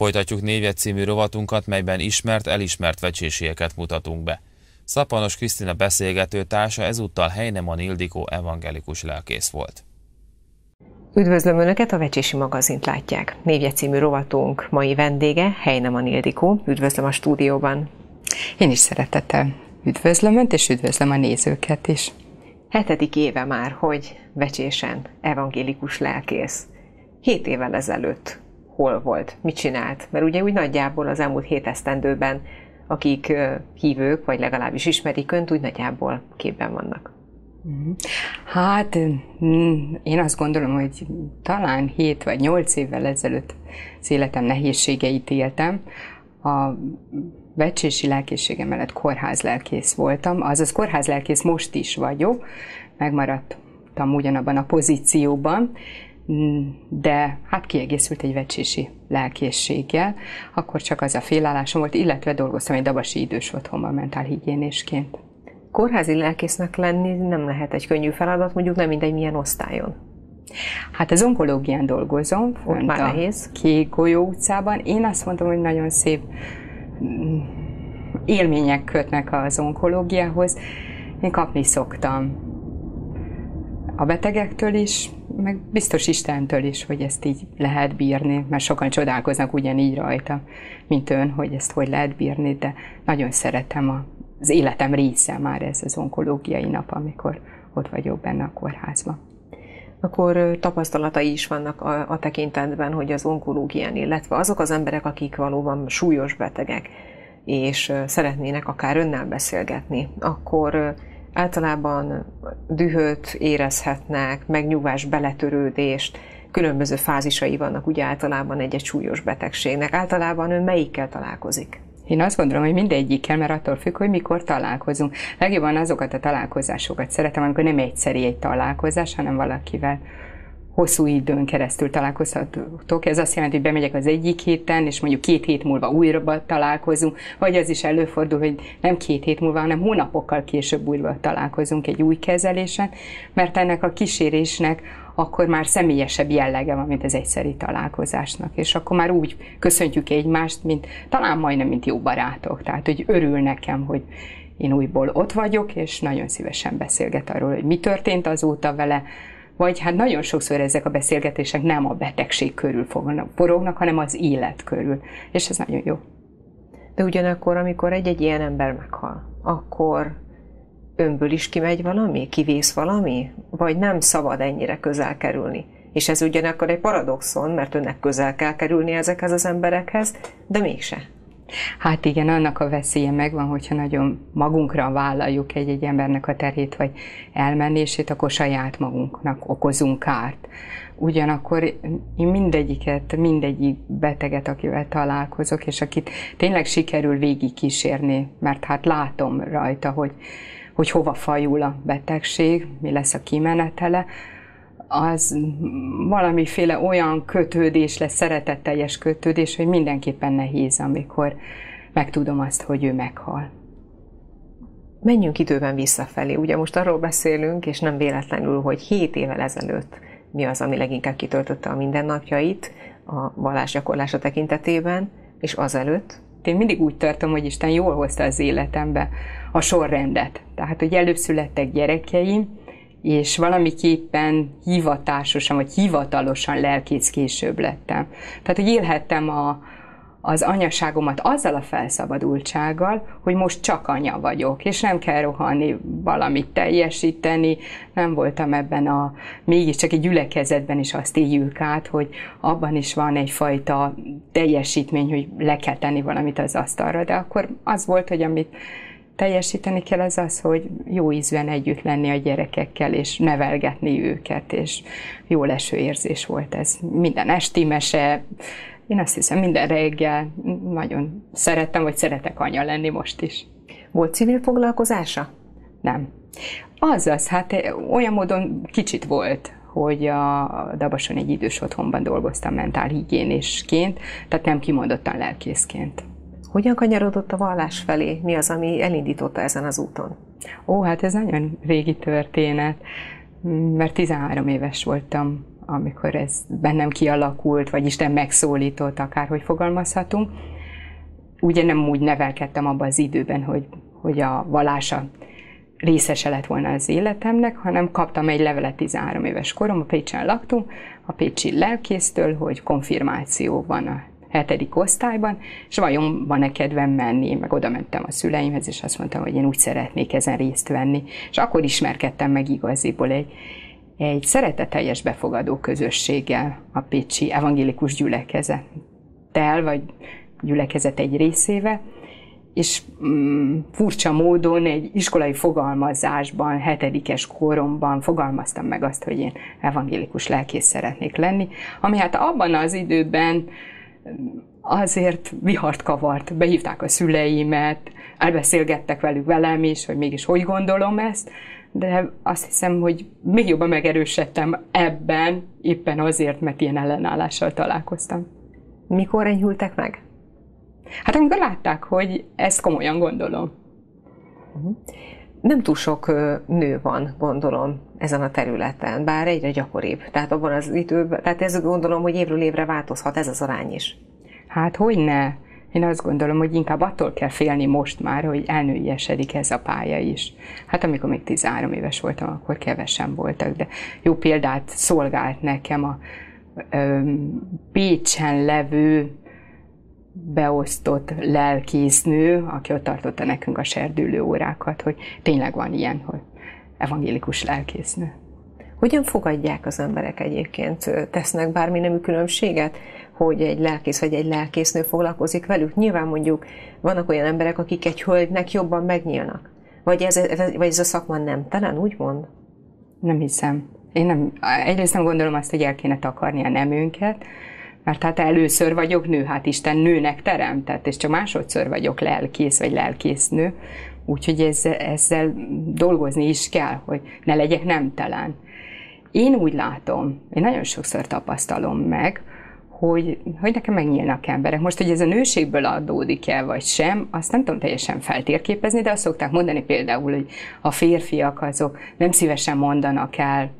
Folytatjuk névjegy című rovatunkat, melyben ismert, elismert vecsésieket mutatunk be. Szapanos Krisztina beszélgető társa ezúttal Heinemann Ildikó evangelikus lelkész volt. Üdvözlöm Önöket, a Vecsési magazint látják. Névje című rovatunk mai vendége Heinemann Ildikó. Üdvözlöm a stúdióban. Én is szeretettel üdvözlöm Önt, és üdvözlöm a nézőket is. Hetedik éve már, hogy Vecsésen evangélikus lelkész. Hét évvel ezelőtt hol volt, mit csinált? Mert ugye úgy nagyjából az elmúlt hét esztendőben, akik hívők, vagy legalábbis ismerik Önt, úgy nagyjából képben vannak. Hát mm, én azt gondolom, hogy talán 7 vagy 8 évvel ezelőtt az életem nehézségeit éltem. A vecsési lelkészsége mellett kórház lelkész voltam, azaz kórház lelkész most is vagyok, megmaradtam ugyanabban a pozícióban, de hát kiegészült egy vecsési lelkészséggel, akkor csak az a félállásom volt, illetve dolgoztam egy dabasi idős otthonban mentálhigiénésként. Kórházi lelkésznek lenni nem lehet egy könnyű feladat, mondjuk nem mindegy milyen osztályon. Hát az onkológián dolgozom, Ott már a nehéz. Kék Golyó utcában. Én azt mondom, hogy nagyon szép mm, élmények kötnek az onkológiához. Én kapni szoktam a betegektől is, meg biztos Istentől is, hogy ezt így lehet bírni, mert sokan csodálkoznak ugyanígy rajta, mint ön, hogy ezt hogy lehet bírni, de nagyon szeretem a, az életem része már ez az onkológiai nap, amikor ott vagyok benne a kórházban. Akkor tapasztalatai is vannak a, a tekintetben, hogy az onkológián, illetve azok az emberek, akik valóban súlyos betegek, és szeretnének akár önnel beszélgetni, akkor általában dühöt érezhetnek, megnyugvás, beletörődést, különböző fázisai vannak ugye általában egy-egy súlyos betegségnek. Általában ön melyikkel találkozik? Én azt gondolom, hogy mindegyikkel, mert attól függ, hogy mikor találkozunk. Legjobban azokat a találkozásokat szeretem, amikor nem egyszerű egy találkozás, hanem valakivel hosszú időn keresztül találkozhatok. Ez azt jelenti, hogy bemegyek az egyik héten, és mondjuk két hét múlva újra találkozunk, vagy az is előfordul, hogy nem két hét múlva, hanem hónapokkal később újra találkozunk egy új kezelésen, mert ennek a kísérésnek akkor már személyesebb jellege van, mint az egyszeri találkozásnak, és akkor már úgy köszöntjük egymást, mint talán majdnem, mint jó barátok. Tehát, hogy örül nekem, hogy én újból ott vagyok, és nagyon szívesen beszélget arról, hogy mi történt azóta vele, vagy hát nagyon sokszor ezek a beszélgetések nem a betegség körül fognak, forognak, hanem az élet körül, és ez nagyon jó. De ugyanakkor, amikor egy-egy ilyen ember meghal, akkor önből is kimegy valami, kivész valami, vagy nem szabad ennyire közel kerülni. És ez ugyanakkor egy paradoxon, mert önnek közel kell kerülni ezekhez az emberekhez, de mégse. Hát igen, annak a veszélye megvan, hogyha nagyon magunkra vállaljuk egy-egy embernek a terhét, vagy elmenését, akkor saját magunknak okozunk kárt. Ugyanakkor én mindegyiket, mindegyik beteget, akivel találkozok, és akit tényleg sikerül végig kísérni, mert hát látom rajta, hogy, hogy hova fajul a betegség, mi lesz a kimenetele, az valamiféle olyan kötődés lesz, szeretetteljes kötődés, hogy mindenképpen nehéz, amikor megtudom azt, hogy ő meghal. Menjünk időben visszafelé. Ugye most arról beszélünk, és nem véletlenül, hogy 7 évvel ezelőtt mi az, ami leginkább kitöltötte a mindennapjait a vallásgyakorlása tekintetében, és azelőtt, Én mindig úgy tartom, hogy Isten jól hozta az életembe a sorrendet. Tehát, hogy előbb születtek gyerekeim, és valamiképpen hivatásosan, vagy hivatalosan lelkész később lettem. Tehát, hogy élhettem a, az anyaságomat azzal a felszabadultsággal, hogy most csak anya vagyok, és nem kell rohanni, valamit teljesíteni, nem voltam ebben a, mégiscsak egy gyülekezetben is azt éljük át, hogy abban is van egyfajta teljesítmény, hogy le kell tenni valamit az asztalra, de akkor az volt, hogy amit teljesíteni kell, az az, hogy jó ízűen együtt lenni a gyerekekkel, és nevelgetni őket, és jó leső érzés volt ez. Minden esti mese, én azt hiszem minden reggel nagyon szerettem, vagy szeretek anya lenni most is. volt civil foglalkozása? Nem. Azaz, hát olyan módon kicsit volt, hogy a Dabason egy idős otthonban dolgoztam mentálhigiénésként, tehát nem kimondottan lelkészként. Hogyan kanyarodott a vallás felé? Mi az, ami elindította ezen az úton? Ó, hát ez nagyon régi történet, mert 13 éves voltam, amikor ez bennem kialakult, vagy Isten megszólított, akárhogy fogalmazhatunk. Ugye nem úgy nevelkedtem abban az időben, hogy, hogy a valása részese lett volna az életemnek, hanem kaptam egy levelet 13 éves korom, a Pécsen laktunk, a Pécsi lelkésztől, hogy konfirmáció van a hetedik osztályban, és vajon van-e kedvem menni? Meg oda mentem a szüleimhez, és azt mondtam, hogy én úgy szeretnék ezen részt venni. És akkor ismerkedtem meg igaziból egy, egy szereteteljes befogadó közösséggel, a Pécsi evangélikus gyülekezettel, vagy gyülekezet egy részével, és mm, furcsa módon egy iskolai fogalmazásban, hetedikes koromban fogalmaztam meg azt, hogy én evangélikus lelkész szeretnék lenni, ami hát abban az időben azért vihart kavart. Behívták a szüleimet, elbeszélgettek velük velem is, hogy mégis hogy gondolom ezt, de azt hiszem, hogy még jobban megerősödtem ebben, éppen azért, mert ilyen ellenállással találkoztam. Mikor enyhültek meg? Hát amikor látták, hogy ezt komolyan gondolom. Uh-huh. Nem túl sok nő van, gondolom, ezen a területen, bár egyre gyakoribb. Tehát abban az időben, tehát ez gondolom, hogy évről évre változhat ez az arány is. Hát hogy ne? Én azt gondolom, hogy inkább attól kell félni most már, hogy elnőiesedik ez a pálya is. Hát amikor még 13 éves voltam, akkor kevesen voltak, de jó példát szolgált nekem a ö, Pécsen levő beosztott lelkésznő, aki ott tartotta nekünk a serdülő órákat, hogy tényleg van ilyen, hogy evangélikus lelkésznő. Hogyan fogadják az emberek egyébként? Tesznek bármi nemű különbséget, hogy egy lelkész vagy egy lelkésznő foglalkozik velük? Nyilván mondjuk vannak olyan emberek, akik egy hölgynek jobban megnyílnak. Vagy ez, vagy ez a szakma nem talán úgy mond? Nem hiszem. Én nem, egyrészt nem gondolom azt, hogy el kéne takarni a nemünket, mert hát először vagyok nő, hát Isten nőnek teremtett, és csak másodszor vagyok lelkész vagy lelkésznő, úgyhogy ezzel, ezzel dolgozni is kell, hogy ne legyek nemtelen. Én úgy látom, én nagyon sokszor tapasztalom meg, hogy, hogy nekem megnyílnak emberek. Most, hogy ez a nőségből adódik el, vagy sem, azt nem tudom teljesen feltérképezni, de azt szokták mondani például, hogy a férfiak azok nem szívesen mondanak el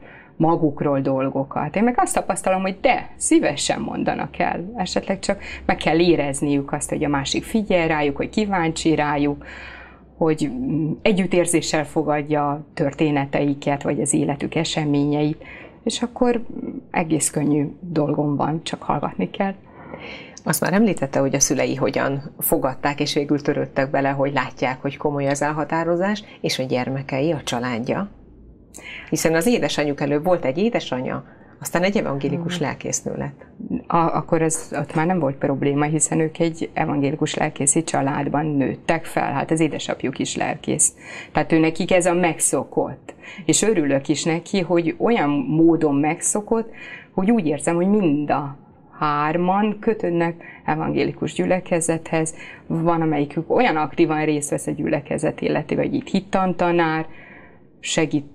magukról dolgokat. Én meg azt tapasztalom, hogy de, szívesen mondanak el. Esetleg csak meg kell érezniük azt, hogy a másik figyel rájuk, hogy kíváncsi rájuk, hogy együttérzéssel fogadja a történeteiket, vagy az életük eseményeit, és akkor egész könnyű dolgom van, csak hallgatni kell. Azt már említette, hogy a szülei hogyan fogadták, és végül törődtek bele, hogy látják, hogy komoly az elhatározás, és a gyermekei, a családja. Hiszen az édesanyjuk előbb volt egy édesanyja, aztán egy evangélikus hmm. lelkésznő lett. A, akkor ez ott már nem volt probléma, hiszen ők egy evangélikus lelkészi családban nőttek fel, hát az édesapjuk is lelkész. Tehát ő nekik ez a megszokott. És örülök is neki, hogy olyan módon megszokott, hogy úgy érzem, hogy mind a hárman kötődnek evangélikus gyülekezethez, van amelyikük olyan aktívan részt vesz a gyülekezet életébe, hogy itt hittantanár, segít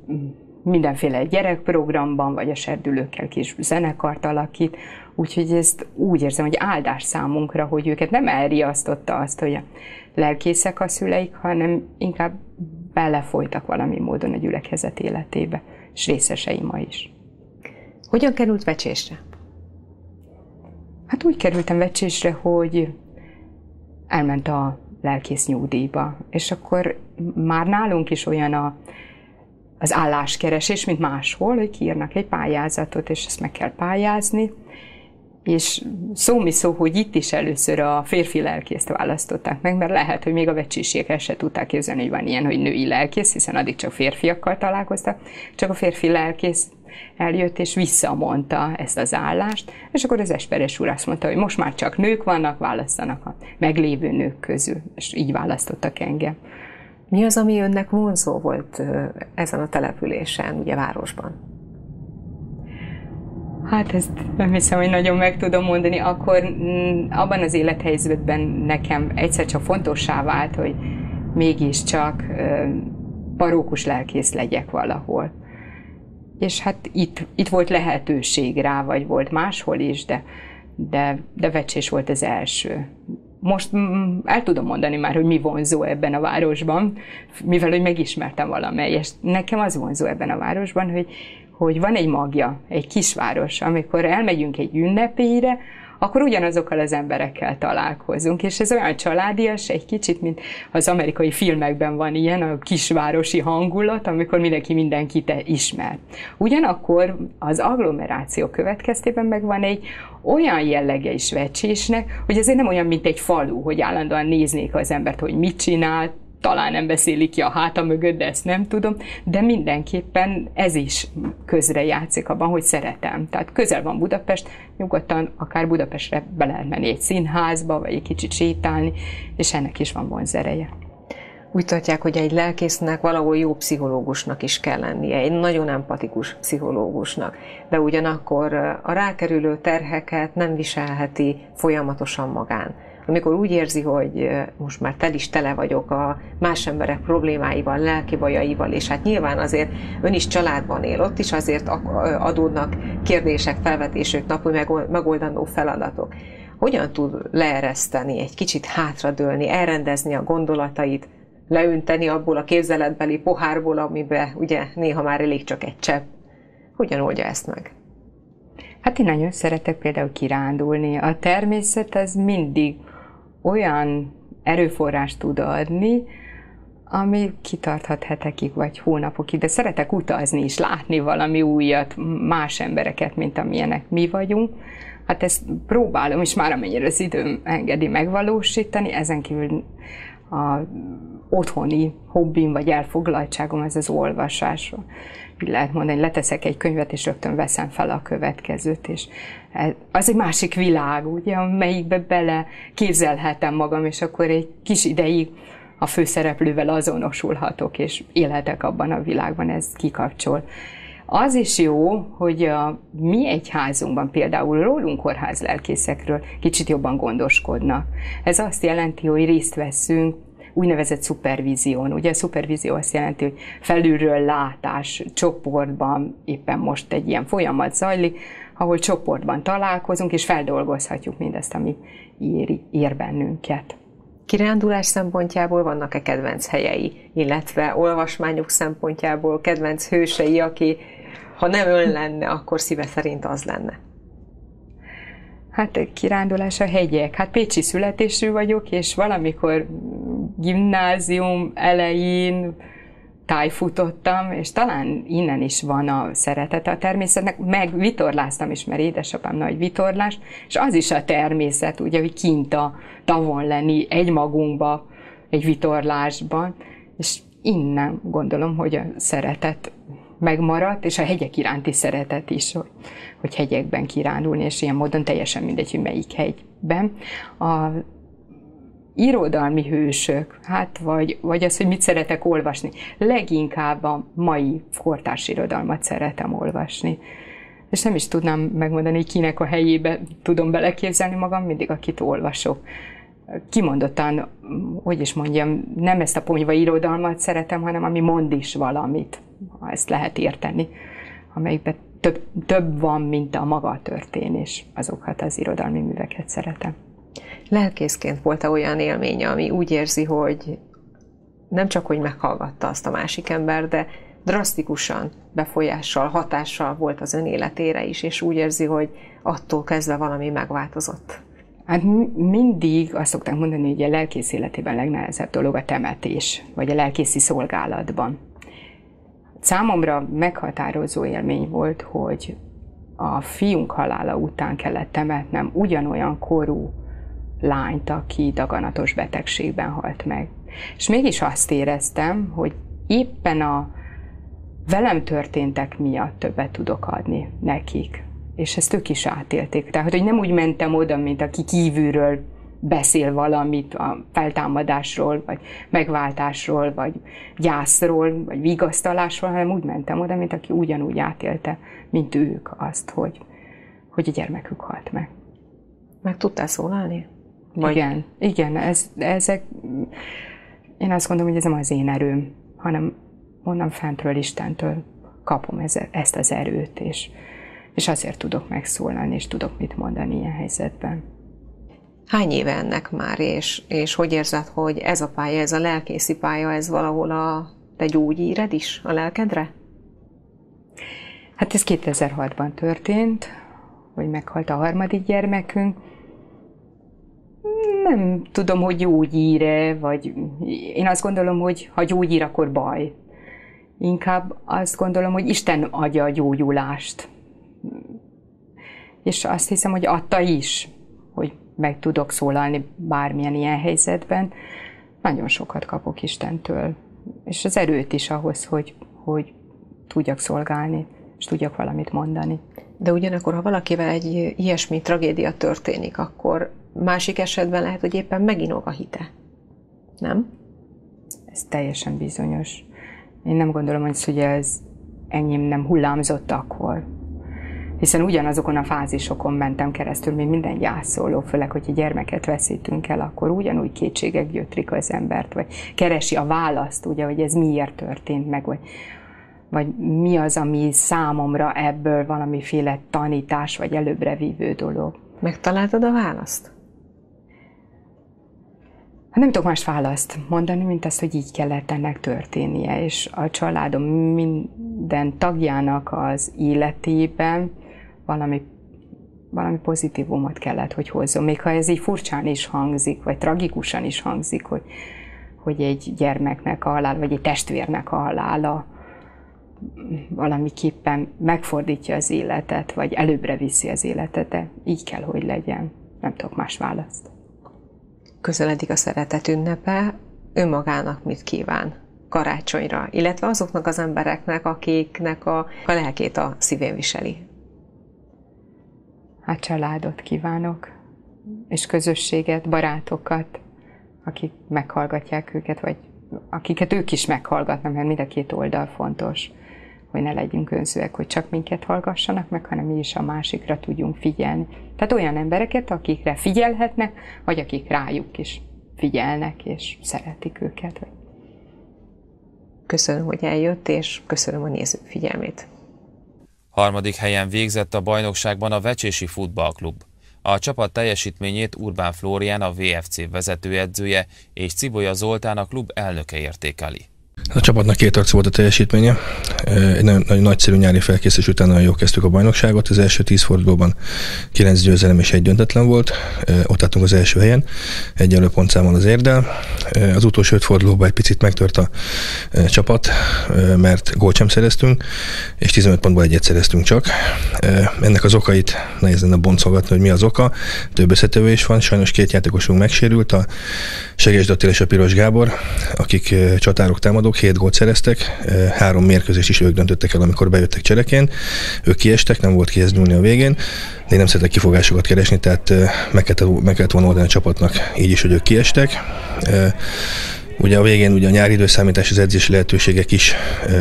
mindenféle gyerekprogramban, vagy a serdülőkkel kis zenekart alakít, úgyhogy ezt úgy érzem, hogy áldás számunkra, hogy őket nem elriasztotta azt, hogy a lelkészek a szüleik, hanem inkább belefolytak valami módon a gyülekezet életébe, és részesei ma is. Hogyan került vecsésre? Hát úgy kerültem vecsésre, hogy elment a lelkész nyugdíjba, és akkor már nálunk is olyan a az álláskeresés, mint máshol, hogy kiírnak egy pályázatot, és ezt meg kell pályázni, és szó mi szó, hogy itt is először a férfi lelkészt választották meg, mert lehet, hogy még a vecsiségek el se tudták képzelni, hogy van ilyen, hogy női lelkész, hiszen addig csak férfiakkal találkoztak, csak a férfi lelkész eljött és visszamondta ezt az állást, és akkor az Esperes úr azt mondta, hogy most már csak nők vannak, választanak a meglévő nők közül, és így választottak engem. Mi az, ami önnek vonzó volt ezen a településen, ugye városban? Hát ezt nem hiszem, hogy nagyon meg tudom mondani. Akkor mm, abban az élethelyzetben nekem egyszer csak fontossá vált, hogy mégiscsak parókus lelkész legyek valahol. És hát itt, itt volt lehetőség rá, vagy volt máshol is, de, de, de vecsés volt az első most mm, el tudom mondani már, hogy mi vonzó ebben a városban, mivel hogy megismertem valamelyest. Nekem az vonzó ebben a városban, hogy, hogy van egy magja, egy kisváros, amikor elmegyünk egy ünnepére, akkor ugyanazokkal az emberekkel találkozunk, és ez olyan családias, egy kicsit, mint az amerikai filmekben van ilyen, a kisvárosi hangulat, amikor mindenki mindenkit ismer. Ugyanakkor az agglomeráció következtében meg van egy olyan jellege is vecsésnek, hogy ezért nem olyan, mint egy falu, hogy állandóan néznék az embert, hogy mit csinál, talán nem beszélik ki a háta mögött, de ezt nem tudom, de mindenképpen ez is közre játszik abban, hogy szeretem. Tehát közel van Budapest, nyugodtan akár Budapestre be lehet menni egy színházba, vagy egy kicsit sétálni, és ennek is van vonzereje. Úgy tartják, hogy egy lelkésznek valahol jó pszichológusnak is kell lennie, egy nagyon empatikus pszichológusnak, de ugyanakkor a rákerülő terheket nem viselheti folyamatosan magán amikor úgy érzi, hogy most már tel is tele vagyok a más emberek problémáival, lelki bajaival, és hát nyilván azért ön is családban él, ott is azért adódnak kérdések, felvetések, napi megoldandó feladatok. Hogyan tud leereszteni, egy kicsit hátradőlni, elrendezni a gondolatait, leünteni abból a képzeletbeli pohárból, amiben ugye néha már elég csak egy csepp. Hogyan oldja ezt meg? Hát én nagyon szeretek például kirándulni. A természet az mindig olyan erőforrást tud adni, ami kitarthat hetekig vagy hónapokig, de szeretek utazni is, látni valami újat, más embereket, mint amilyenek mi vagyunk. Hát ezt próbálom, és már amennyire az időm engedi megvalósítani, ezen kívül a otthoni hobbim vagy elfoglaltságom ez az olvasás. Így lehet mondani, leteszek egy könyvet, és rögtön veszem fel a következőt, és az egy másik világ, ugye, amelyikbe bele képzelhetem magam, és akkor egy kis ideig a főszereplővel azonosulhatok, és élhetek abban a világban, ez kikapcsol. Az is jó, hogy a mi egyházunkban például rólunk kórház lelkészekről kicsit jobban gondoskodnak. Ez azt jelenti, hogy részt veszünk úgynevezett szupervízión. Ugye a szupervízió azt jelenti, hogy felülről látás csoportban éppen most egy ilyen folyamat zajlik, ahol csoportban találkozunk, és feldolgozhatjuk mindezt, ami ér, ér bennünket. Kirándulás szempontjából vannak-e kedvenc helyei, illetve olvasmányok szempontjából kedvenc hősei, aki ha nem ön lenne, akkor szíve szerint az lenne? Hát kirándulás a hegyek. Hát pécsi születésű vagyok, és valamikor gimnázium elején tájfutottam, és talán innen is van a szeretete a természetnek, meg vitorláztam is, mert édesapám nagy vitorlás, és az is a természet, ugye, hogy kint a tavon lenni egymagunkba, egy vitorlásban, és innen gondolom, hogy a szeretet megmaradt, és a hegyek iránti szeretet is, hogy, hogy hegyekben kirándulni, és ilyen módon teljesen mindegy, hogy melyik hegyben. A irodalmi hősök, hát vagy, vagy az, hogy mit szeretek olvasni. Leginkább a mai kortárs irodalmat szeretem olvasni. És nem is tudnám megmondani, kinek a helyébe tudom beleképzelni magam, mindig akit olvasok. Kimondottan, hogy is mondjam, nem ezt a ponyva irodalmat szeretem, hanem ami mond is valamit, ha ezt lehet érteni, amelyikben több, több van, mint a maga történés. Azokat az irodalmi műveket szeretem lelkészként volt-e olyan élménye, ami úgy érzi, hogy nem csak, hogy meghallgatta azt a másik ember, de drasztikusan befolyással, hatással volt az ön életére is, és úgy érzi, hogy attól kezdve valami megváltozott. Hát mindig azt szokták mondani, hogy a lelkész életében a legnehezebb dolog a temetés, vagy a lelkészi szolgálatban. Számomra meghatározó élmény volt, hogy a fiunk halála után kellett temetnem ugyanolyan korú lányt, aki daganatos betegségben halt meg. És mégis azt éreztem, hogy éppen a velem történtek miatt többet tudok adni nekik. És ezt ők is átélték. Tehát, hogy nem úgy mentem oda, mint aki kívülről beszél valamit a feltámadásról, vagy megváltásról, vagy gyászról, vagy vigasztalásról, hanem úgy mentem oda, mint aki ugyanúgy átélte, mint ők azt, hogy, hogy a gyermekük halt meg. Meg tudtál szólalni? Vagy... Igen, igen, ez, ezek, én azt gondolom, hogy ez nem az én erőm, hanem onnan fentről, Istentől kapom ez, ezt az erőt, és, és azért tudok megszólalni, és tudok mit mondani ilyen helyzetben. Hány éve ennek már, és, és hogy érzed, hogy ez a pálya, ez a lelkészi pálya, ez valahol a te gyógyíred is a lelkedre? Hát ez 2006-ban történt, hogy meghalt a harmadik gyermekünk. Nem tudom, hogy gyógyír-e, vagy én azt gondolom, hogy ha gyógyír, akkor baj. Inkább azt gondolom, hogy Isten adja a gyógyulást. És azt hiszem, hogy adta is, meg tudok szólalni bármilyen ilyen helyzetben. Nagyon sokat kapok Istentől. És az erőt is ahhoz, hogy, hogy tudjak szolgálni, és tudjak valamit mondani. De ugyanakkor, ha valakivel egy ilyesmi tragédia történik, akkor másik esetben lehet, hogy éppen meginog a hite. Nem? Ez teljesen bizonyos. Én nem gondolom, hogy ez, enyém nem hullámzott akkor. Hiszen ugyanazokon a fázisokon mentem keresztül, mint minden gyászoló, főleg, hogy egy gyermeket veszítünk el, akkor ugyanúgy kétségek gyötrik az embert, vagy keresi a választ, ugye, hogy ez miért történt meg, vagy, vagy mi az, ami számomra ebből valamiféle tanítás, vagy előbbre vívő dolog. Megtaláltad a választ? Hát nem tudok más választ mondani, mint azt, hogy így kellett ennek történnie, és a családom minden tagjának az életében valami, valami pozitívumot kellett, hogy hozzon. Még ha ez így furcsán is hangzik, vagy tragikusan is hangzik, hogy, hogy egy gyermeknek a halál, vagy egy testvérnek a halála valamiképpen megfordítja az életet, vagy előbbre viszi az életet, de így kell, hogy legyen. Nem tudok más választ közeledik a szeretet ünnepe, önmagának mit kíván karácsonyra, illetve azoknak az embereknek, akiknek a, a lelkét a szívén viseli. Hát családot kívánok, és közösséget, barátokat, akik meghallgatják őket, vagy akiket ők is meghallgatnak, mert mind a két oldal fontos hogy ne legyünk önzőek, hogy csak minket hallgassanak meg, hanem mi is a másikra tudjunk figyelni. Tehát olyan embereket, akikre figyelhetnek, vagy akik rájuk is figyelnek, és szeretik őket. Köszönöm, hogy eljött, és köszönöm a nézők figyelmét. Harmadik helyen végzett a bajnokságban a Vecsési Futballklub. A csapat teljesítményét Urbán Flórián, a VFC vezetőedzője és Cibolya Zoltán a klub elnöke értékeli. A csapatnak két arc volt a teljesítménye. Egy nagyon, nagyon nagyszerű nyári felkészülés után nagyon jól kezdtük a bajnokságot. Az első tíz fordulóban kilenc győzelem és egy döntetlen volt. Ott álltunk az első helyen, egyenlő pontszámmal az érdel. Az utolsó öt fordulóban egy picit megtört a csapat, mert gólt sem szereztünk, és 15 pontból egyet szereztünk csak. Ennek az okait nehéz lenne boncolgatni, hogy mi az oka. Több összetevő van, sajnos két játékosunk megsérült, a Seges Dattil és a Piros Gábor, akik csatárok támadók, játékosok, hét gólt szereztek, három mérkőzést is ők döntöttek el, amikor bejöttek cserekén. Ők kiestek, nem volt kihez nyúlni a végén, de én nem szeretek kifogásokat keresni, tehát meg kellett, meg kellett volna oldani a csapatnak így is, hogy ők kiestek. Ugye a végén ugye a nyári időszámítás, az edzési lehetőségek is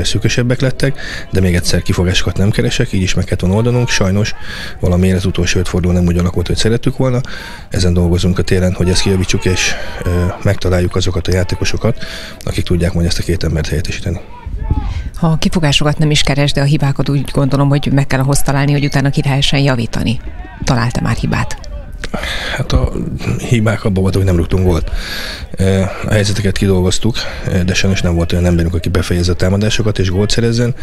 szűkösebbek lettek, de még egyszer kifogásokat nem keresek, így is meg kellett volna oldanunk. Sajnos valamiért az utolsó öt forduló nem úgy alakult, hogy szerettük volna. Ezen dolgozunk a télen, hogy ezt kijavítsuk, és megtaláljuk azokat a játékosokat, akik tudják majd ezt a két embert helyettesíteni. Ha a kifogásokat nem is keres, de a hibákat úgy gondolom, hogy meg kell ahhoz találni, hogy utána ki lehessen javítani. Találta már hibát? Hát a hibák abban volt, hogy nem rúgtunk volt. A helyzeteket kidolgoztuk, de sajnos nem volt olyan emberünk, aki befejezze a támadásokat és gólt szerezzen.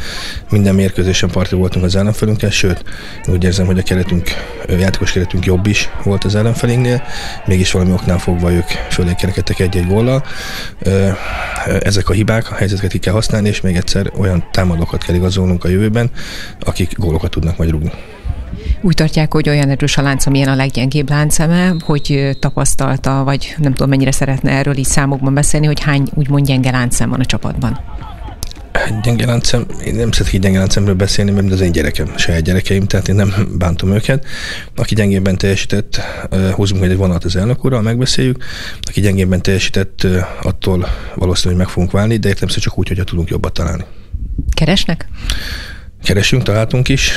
Minden mérkőzésen parti voltunk az ellenfelünkkel, sőt, úgy érzem, hogy a keretünk, a játékos keretünk jobb is volt az ellenfelünknél, mégis valami oknál fogva ők fölé kerekedtek egy-egy góllal. Ezek a hibák, a helyzeteket ki kell használni, és még egyszer olyan támadókat kell igazolnunk a jövőben, akik gólokat tudnak majd rúgni. Úgy tartják, hogy olyan erős a lánc, amilyen a leggyengébb lánceme, hogy tapasztalta, vagy nem tudom mennyire szeretne erről így számokban beszélni, hogy hány úgymond gyenge láncem van a csapatban. Gyenge láncem, én nem szeretek gyenge láncemről beszélni, mert az én gyerekem, saját gyerekeim, tehát én nem bántom őket. Aki gyengében teljesített, húzunk majd egy vonalat az elnök úrral, megbeszéljük. Aki gyengében teljesített, attól valószínűleg meg fogunk válni, de értem csak úgy, hogy tudunk jobbat találni. Keresnek? Keresünk, találtunk is.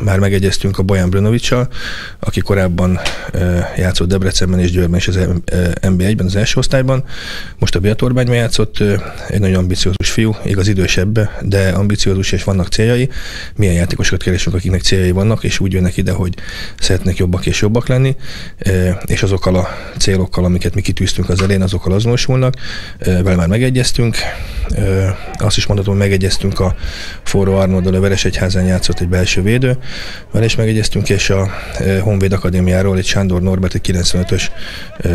Már megegyeztünk a Bojan Brnovicsal, aki korábban játszott Debrecenben és Győrben és az NB1-ben, az első osztályban. Most a Biatorbányban játszott, egy nagyon ambiciózus fiú, igaz idősebb, de ambiciózus és vannak céljai. Milyen játékosokat keresünk, akiknek céljai vannak, és úgy jönnek ide, hogy szeretnek jobbak és jobbak lenni, és azokkal a célokkal, amiket mi kitűztünk az elén, azokkal azonosulnak. Vele már megegyeztünk. Azt is mondhatom, hogy megegyeztünk a forró harmadon a Veresegyházán játszott egy belső védő, vele is megegyeztünk, és a Honvéd Akadémiáról egy Sándor Norbert, egy 95-ös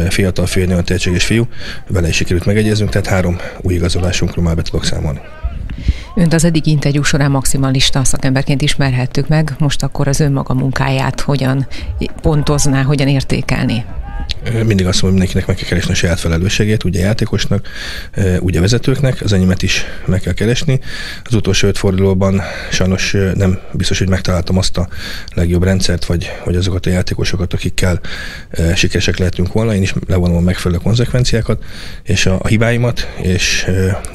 fiatal fiú, nagyon tehetséges fiú, vele is sikerült megegyezünk, tehát három új igazolásunkról már be tudok számolni. Önt az eddig interjú során maximalista szakemberként ismerhettük meg, most akkor az önmaga munkáját hogyan pontozná, hogyan értékelni? Mindig azt mondom, mindenkinek meg kell keresni a saját felelősségét, ugye játékosnak, ugye vezetőknek, az enyémet is meg kell keresni. Az utolsó öt fordulóban sajnos nem biztos, hogy megtaláltam azt a legjobb rendszert, vagy, vagy azokat a játékosokat, akikkel sikeresek lehetünk volna. Én is levonom a megfelelő konzekvenciákat, és a, a hibáimat, és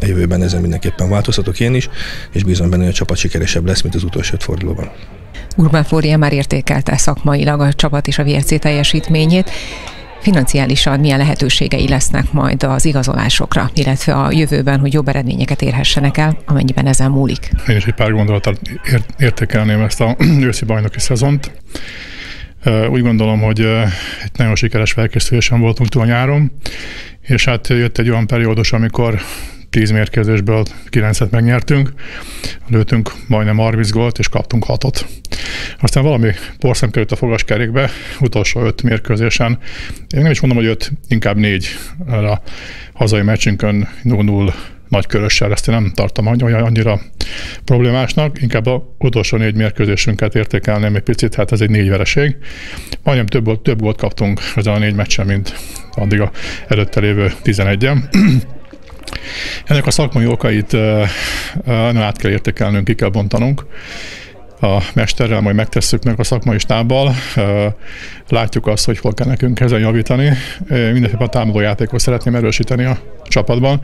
a jövőben ezen mindenképpen változtatok én is, és bízom benne, hogy a csapat sikeresebb lesz, mint az utolsó öt fordulóban. Urbán Flória már értékelte szakmailag a csapat és a VRC teljesítményét financiálisan milyen lehetőségei lesznek majd az igazolásokra, illetve a jövőben, hogy jobb eredményeket érhessenek el, amennyiben ezen múlik. Én is egy pár gondolattal értékelném ezt a őszi bajnoki szezont. Úgy gondolom, hogy egy nagyon sikeres felkészülésen voltunk túl a nyáron, és hát jött egy olyan periódus, amikor 10 mérkőzésből 9-et megnyertünk, lőttünk majdnem 30 gólt, és kaptunk 6-ot. Aztán valami porszem került a fogaskerékbe, utolsó 5 mérkőzésen. Én nem is mondom, hogy 5, inkább 4 a hazai meccsünkön 0 nagy körössel, ezt én nem tartom annyira problémásnak, inkább a utolsó négy mérkőzésünket értékelném egy picit, hát ez egy négy vereség. Majdnem több, több gólt kaptunk ezen a négy meccsen, mint addig a előtte lévő 11-en. Ennek a szakmai okait nem át kell értékelnünk, ki kell bontanunk a mesterrel, majd megtesszük meg a szakmai stábbal. Látjuk azt, hogy hol kell nekünk ezen javítani. Mindenképpen a támadó játékot szeretném erősíteni a csapatban.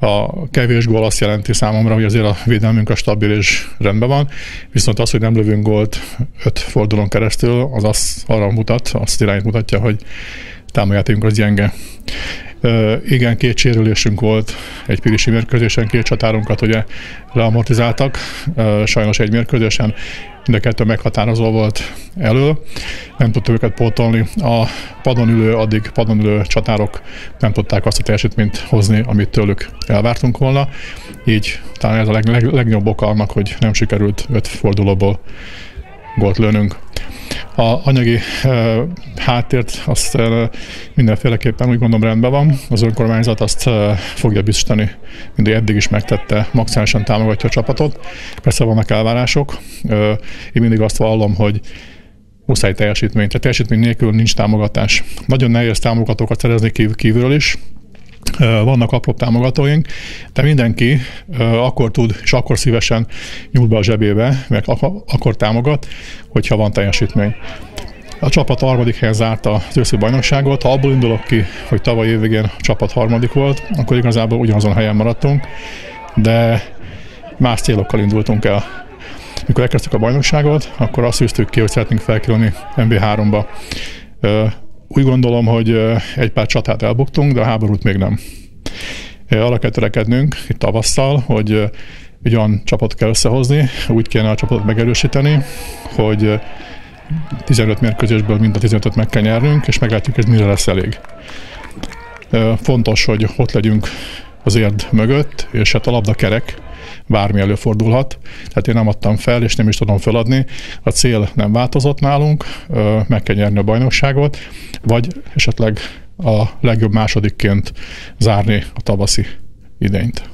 A kevés gól azt jelenti számomra, hogy azért a védelmünk a stabil és rendben van, viszont az, hogy nem lövünk gólt öt fordulón keresztül, az azt arra mutat, azt irányt mutatja, hogy támadjátékunk az gyenge. Igen, két sérülésünk volt egy pirisi mérkőzésen, két csatárunkat ugye leamortizáltak, sajnos egy mérkőzésen, mind a kettő meghatározó volt elő, nem tudtuk őket pótolni. A padon ülő, addig padon ülő csatárok nem tudták azt a teljesítményt hozni, amit tőlük elvártunk volna, így talán ez a leg, leg, legnagyobb oka annak, hogy nem sikerült öt fordulóból gólt lőnünk. A anyagi háttért azt mindenféleképpen úgy gondolom rendben van. Az önkormányzat azt fogja biztosítani, mindig eddig is megtette, maximálisan támogatja a csapatot. Persze vannak elvárások. Én mindig azt vallom, hogy muszáj teljesítmény. Tehát teljesítmény nélkül nincs támogatás. Nagyon nehéz támogatókat szerezni kívülről is, vannak apró támogatóink, de mindenki akkor tud, és akkor szívesen nyúl be a zsebébe, mert akkor támogat, hogyha van teljesítmény. A csapat harmadik helyen zárta az őszi bajnokságot. Ha abból indulok ki, hogy tavaly évvégén a csapat harmadik volt, akkor igazából ugyanazon helyen maradtunk, de más célokkal indultunk el. Mikor elkezdtük a bajnokságot, akkor azt üztük ki, hogy szeretnénk felkerülni MB3-ba úgy gondolom, hogy egy pár csatát elbuktunk, de a háborút még nem. Arra kell törekednünk itt tavasszal, hogy egy olyan csapat kell összehozni, úgy kéne a csapatot megerősíteni, hogy 15 mérkőzésből mind a 15-öt meg kell nyernünk, és meglátjuk, ez mire lesz elég. Fontos, hogy ott legyünk az érd mögött, és hát a labda kerek, bármi előfordulhat. Tehát én nem adtam fel, és nem is tudom feladni. A cél nem változott nálunk, meg kell nyerni a bajnokságot, vagy esetleg a legjobb másodikként zárni a tavaszi idényt.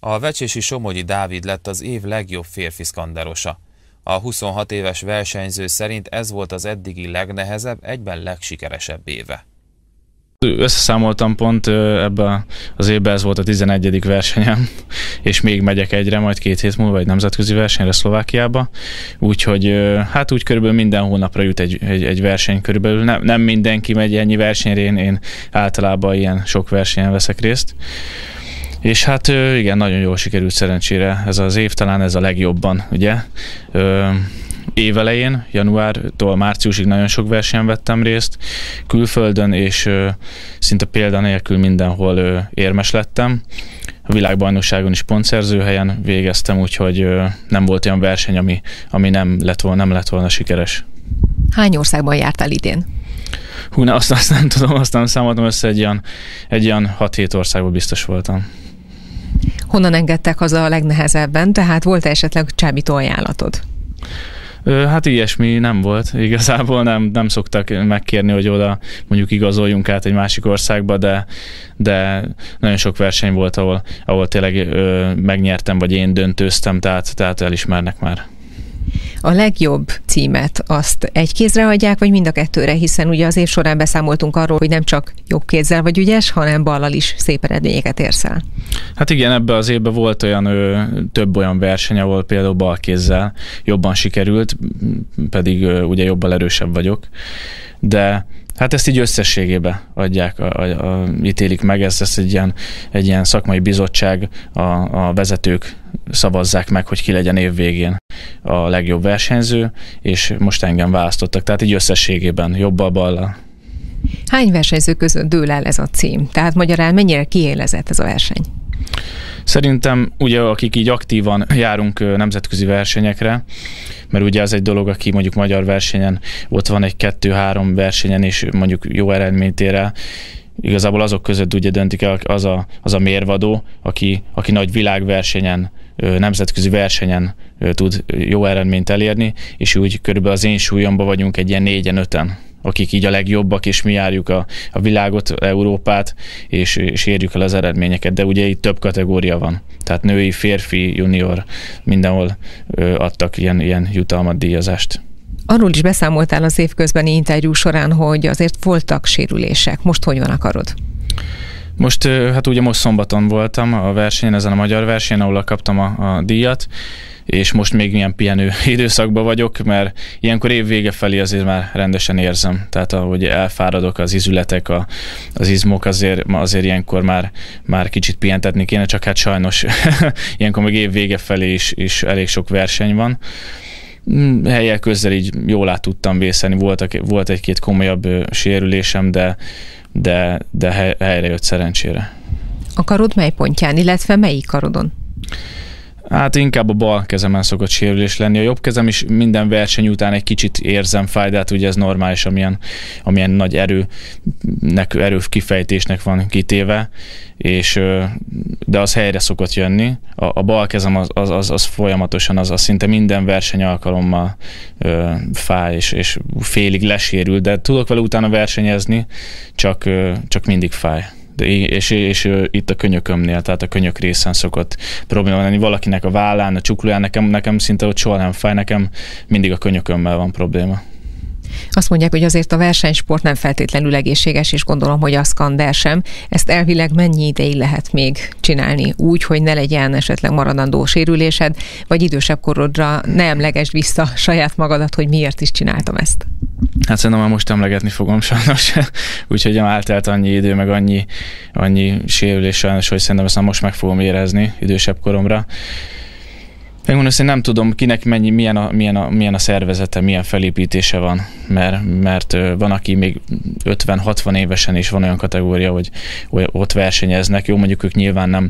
A vecsési Somogyi Dávid lett az év legjobb férfi szkanderosa. A 26 éves versenyző szerint ez volt az eddigi legnehezebb, egyben legsikeresebb éve. Összeszámoltam pont ebbe az évben ez volt a 11. versenyem, és még megyek egyre, majd két hét múlva egy nemzetközi versenyre Szlovákiába, úgyhogy hát úgy körülbelül minden hónapra jut egy, egy, egy verseny körülbelül. Nem, nem mindenki megy ennyi versenyre, én, én általában ilyen sok versenyen veszek részt. És hát igen, nagyon jól sikerült szerencsére ez az év, talán ez a legjobban, ugye? Évelején, januártól márciusig nagyon sok versenyen vettem részt, külföldön, és szinte példa nélkül mindenhol érmes lettem. A világbajnokságon is pontszerző helyen végeztem, úgyhogy nem volt olyan verseny, ami, ami nem, lett volna, nem lett volna sikeres. Hány országban jártál idén? Hú, ne, azt, azt nem tudom, azt nem számoltam össze, egy olyan, egy olyan 6-7 országban biztos voltam. Honnan engedtek haza a legnehezebben, tehát volt -e esetleg csábító ajánlatod? Hát ilyesmi nem volt. Igazából nem, nem szoktak megkérni, hogy oda mondjuk igazoljunk át egy másik országba, de, de nagyon sok verseny volt, ahol, ahol tényleg ö, megnyertem, vagy én döntőztem, tehát, tehát elismernek már a legjobb címet azt egy kézre adják, vagy mind a kettőre, hiszen ugye az év során beszámoltunk arról, hogy nem csak jobb kézzel vagy ügyes, hanem ballal is szép eredményeket érsz el. Hát igen, ebbe az évben volt olyan ö, több olyan verseny, ahol például balkézzel jobban sikerült, pedig ö, ugye jobban erősebb vagyok, de Hát ezt így összességébe adják, a, a, a, ítélik meg, ezt, ezt egy, ilyen, egy ilyen szakmai bizottság, a, a vezetők szavazzák meg, hogy ki legyen év végén a legjobb versenyző, és most engem választottak, tehát így összességében jobbal ballal. Hány versenyző között dől el ez a cím? Tehát magyarán mennyire kiélezett ez a verseny? Szerintem ugye akik így aktívan járunk nemzetközi versenyekre, mert ugye az egy dolog, aki mondjuk magyar versenyen ott van egy kettő-három versenyen, és mondjuk jó eredményt ér el, igazából azok között ugye döntik el az a, az a mérvadó, aki, aki nagy világversenyen, nemzetközi versenyen tud jó eredményt elérni, és úgy körülbelül az én súlyomban vagyunk egy ilyen négyen, öten akik így a legjobbak, és mi járjuk a, a világot, Európát, és, és érjük el az eredményeket. De ugye itt több kategória van. Tehát női, férfi, junior, mindenhol ö, adtak ilyen, ilyen jutalmat, díjazást. Arról is beszámoltál az évközbeni interjú során, hogy azért voltak sérülések. Most hogy van a karod? Most, hát ugye most szombaton voltam a versenyen, ezen a magyar versenyen, ahol kaptam a, a díjat, és most még milyen pihenő időszakban vagyok, mert ilyenkor év vége felé azért már rendesen érzem. Tehát ahogy elfáradok az izületek, a, az izmok, azért, azért ilyenkor már, már kicsit pihentetni kéne, csak hát sajnos ilyenkor még év vége felé is, is elég sok verseny van mm, helyek közel így jól át tudtam vészelni, volt, volt egy-két komolyabb sérülésem, de, de, de helyre jött szerencsére. A karod mely pontján, illetve melyik karodon? Hát inkább a bal kezemen szokott sérülés lenni. A jobb kezem is minden verseny után egy kicsit érzem fáj, de hát ugye ez normális, amilyen, amilyen nagy erő, erő kifejtésnek van kitéve, és, de az helyre szokott jönni. A, a bal kezem az, az, az, az folyamatosan, az, az szinte minden verseny alkalommal ö, fáj, és, és félig lesérül, de tudok vele utána versenyezni, csak, ö, csak mindig fáj és, és, és itt a könyökömnél, tehát a könyök részen szokott probléma lenni. Valakinek a vállán, a csuklóján, nekem, nekem szinte ott soha nem fáj, nekem mindig a könyökömmel van probléma. Azt mondják, hogy azért a versenysport nem feltétlenül egészséges, és gondolom, hogy a szkander sem. Ezt elvileg mennyi ideig lehet még csinálni úgy, hogy ne legyen esetleg maradandó sérülésed, vagy idősebb korodra ne emlegesd vissza saját magadat, hogy miért is csináltam ezt? Hát szerintem már most emlegetni fogom sajnos, úgyhogy eltelt annyi idő, meg annyi, annyi sérülés sajnos, hogy szerintem ezt most meg fogom érezni idősebb koromra. Megmondom, hogy nem tudom, kinek mennyi, milyen a, milyen, a, milyen a szervezete, milyen felépítése van, mert, mert van, aki még 50-60 évesen is van olyan kategória, hogy, hogy ott versenyeznek. Jó, mondjuk ők nyilván nem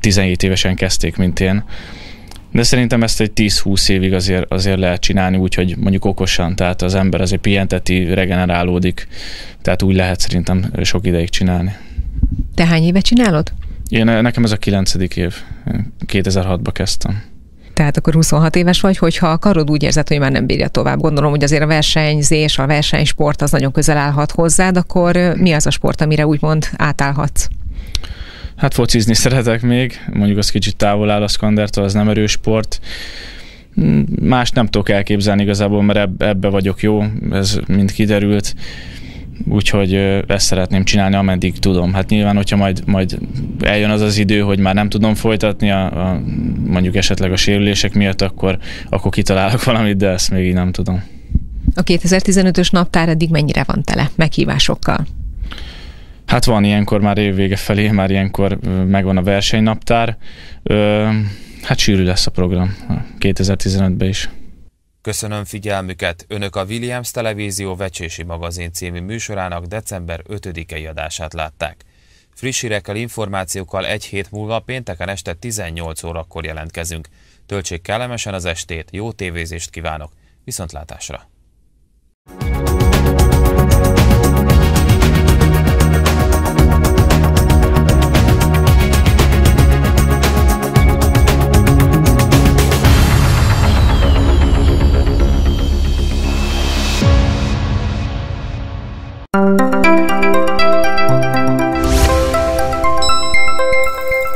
17 évesen kezdték, mint én, de szerintem ezt egy 10-20 évig azért, azért lehet csinálni úgy, hogy mondjuk okosan, tehát az ember azért pihenteti, regenerálódik, tehát úgy lehet szerintem sok ideig csinálni. Te hány éve csinálod? Én, nekem ez a kilencedik év. 2006-ba kezdtem. Tehát akkor 26 éves vagy, hogyha a karod úgy érzed, hogy már nem bírja tovább. Gondolom, hogy azért a versenyzés, a versenysport az nagyon közel állhat hozzád, akkor mi az a sport, amire úgymond átállhatsz? Hát focizni szeretek még, mondjuk az kicsit távol áll a szkandertől, az nem erős sport. Más nem tudok elképzelni igazából, mert ebbe vagyok jó, ez mind kiderült úgyhogy ezt szeretném csinálni, ameddig tudom. Hát nyilván, hogyha majd, majd eljön az az idő, hogy már nem tudom folytatni, a, a, mondjuk esetleg a sérülések miatt, akkor, akkor kitalálok valamit, de ezt még így nem tudom. A 2015-ös naptár eddig mennyire van tele meghívásokkal? Hát van ilyenkor már évvége felé, már ilyenkor megvan a versenynaptár. Hát sűrű lesz a program 2015-ben is. Köszönöm figyelmüket! Önök a Williams Televízió Vecsési Magazin című műsorának december 5-i adását látták. Friss hírekkel, információkkal egy hét múlva pénteken este 18 órakor jelentkezünk. Töltsék kellemesen az estét, jó tévézést kívánok, viszontlátásra!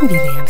Jubilea.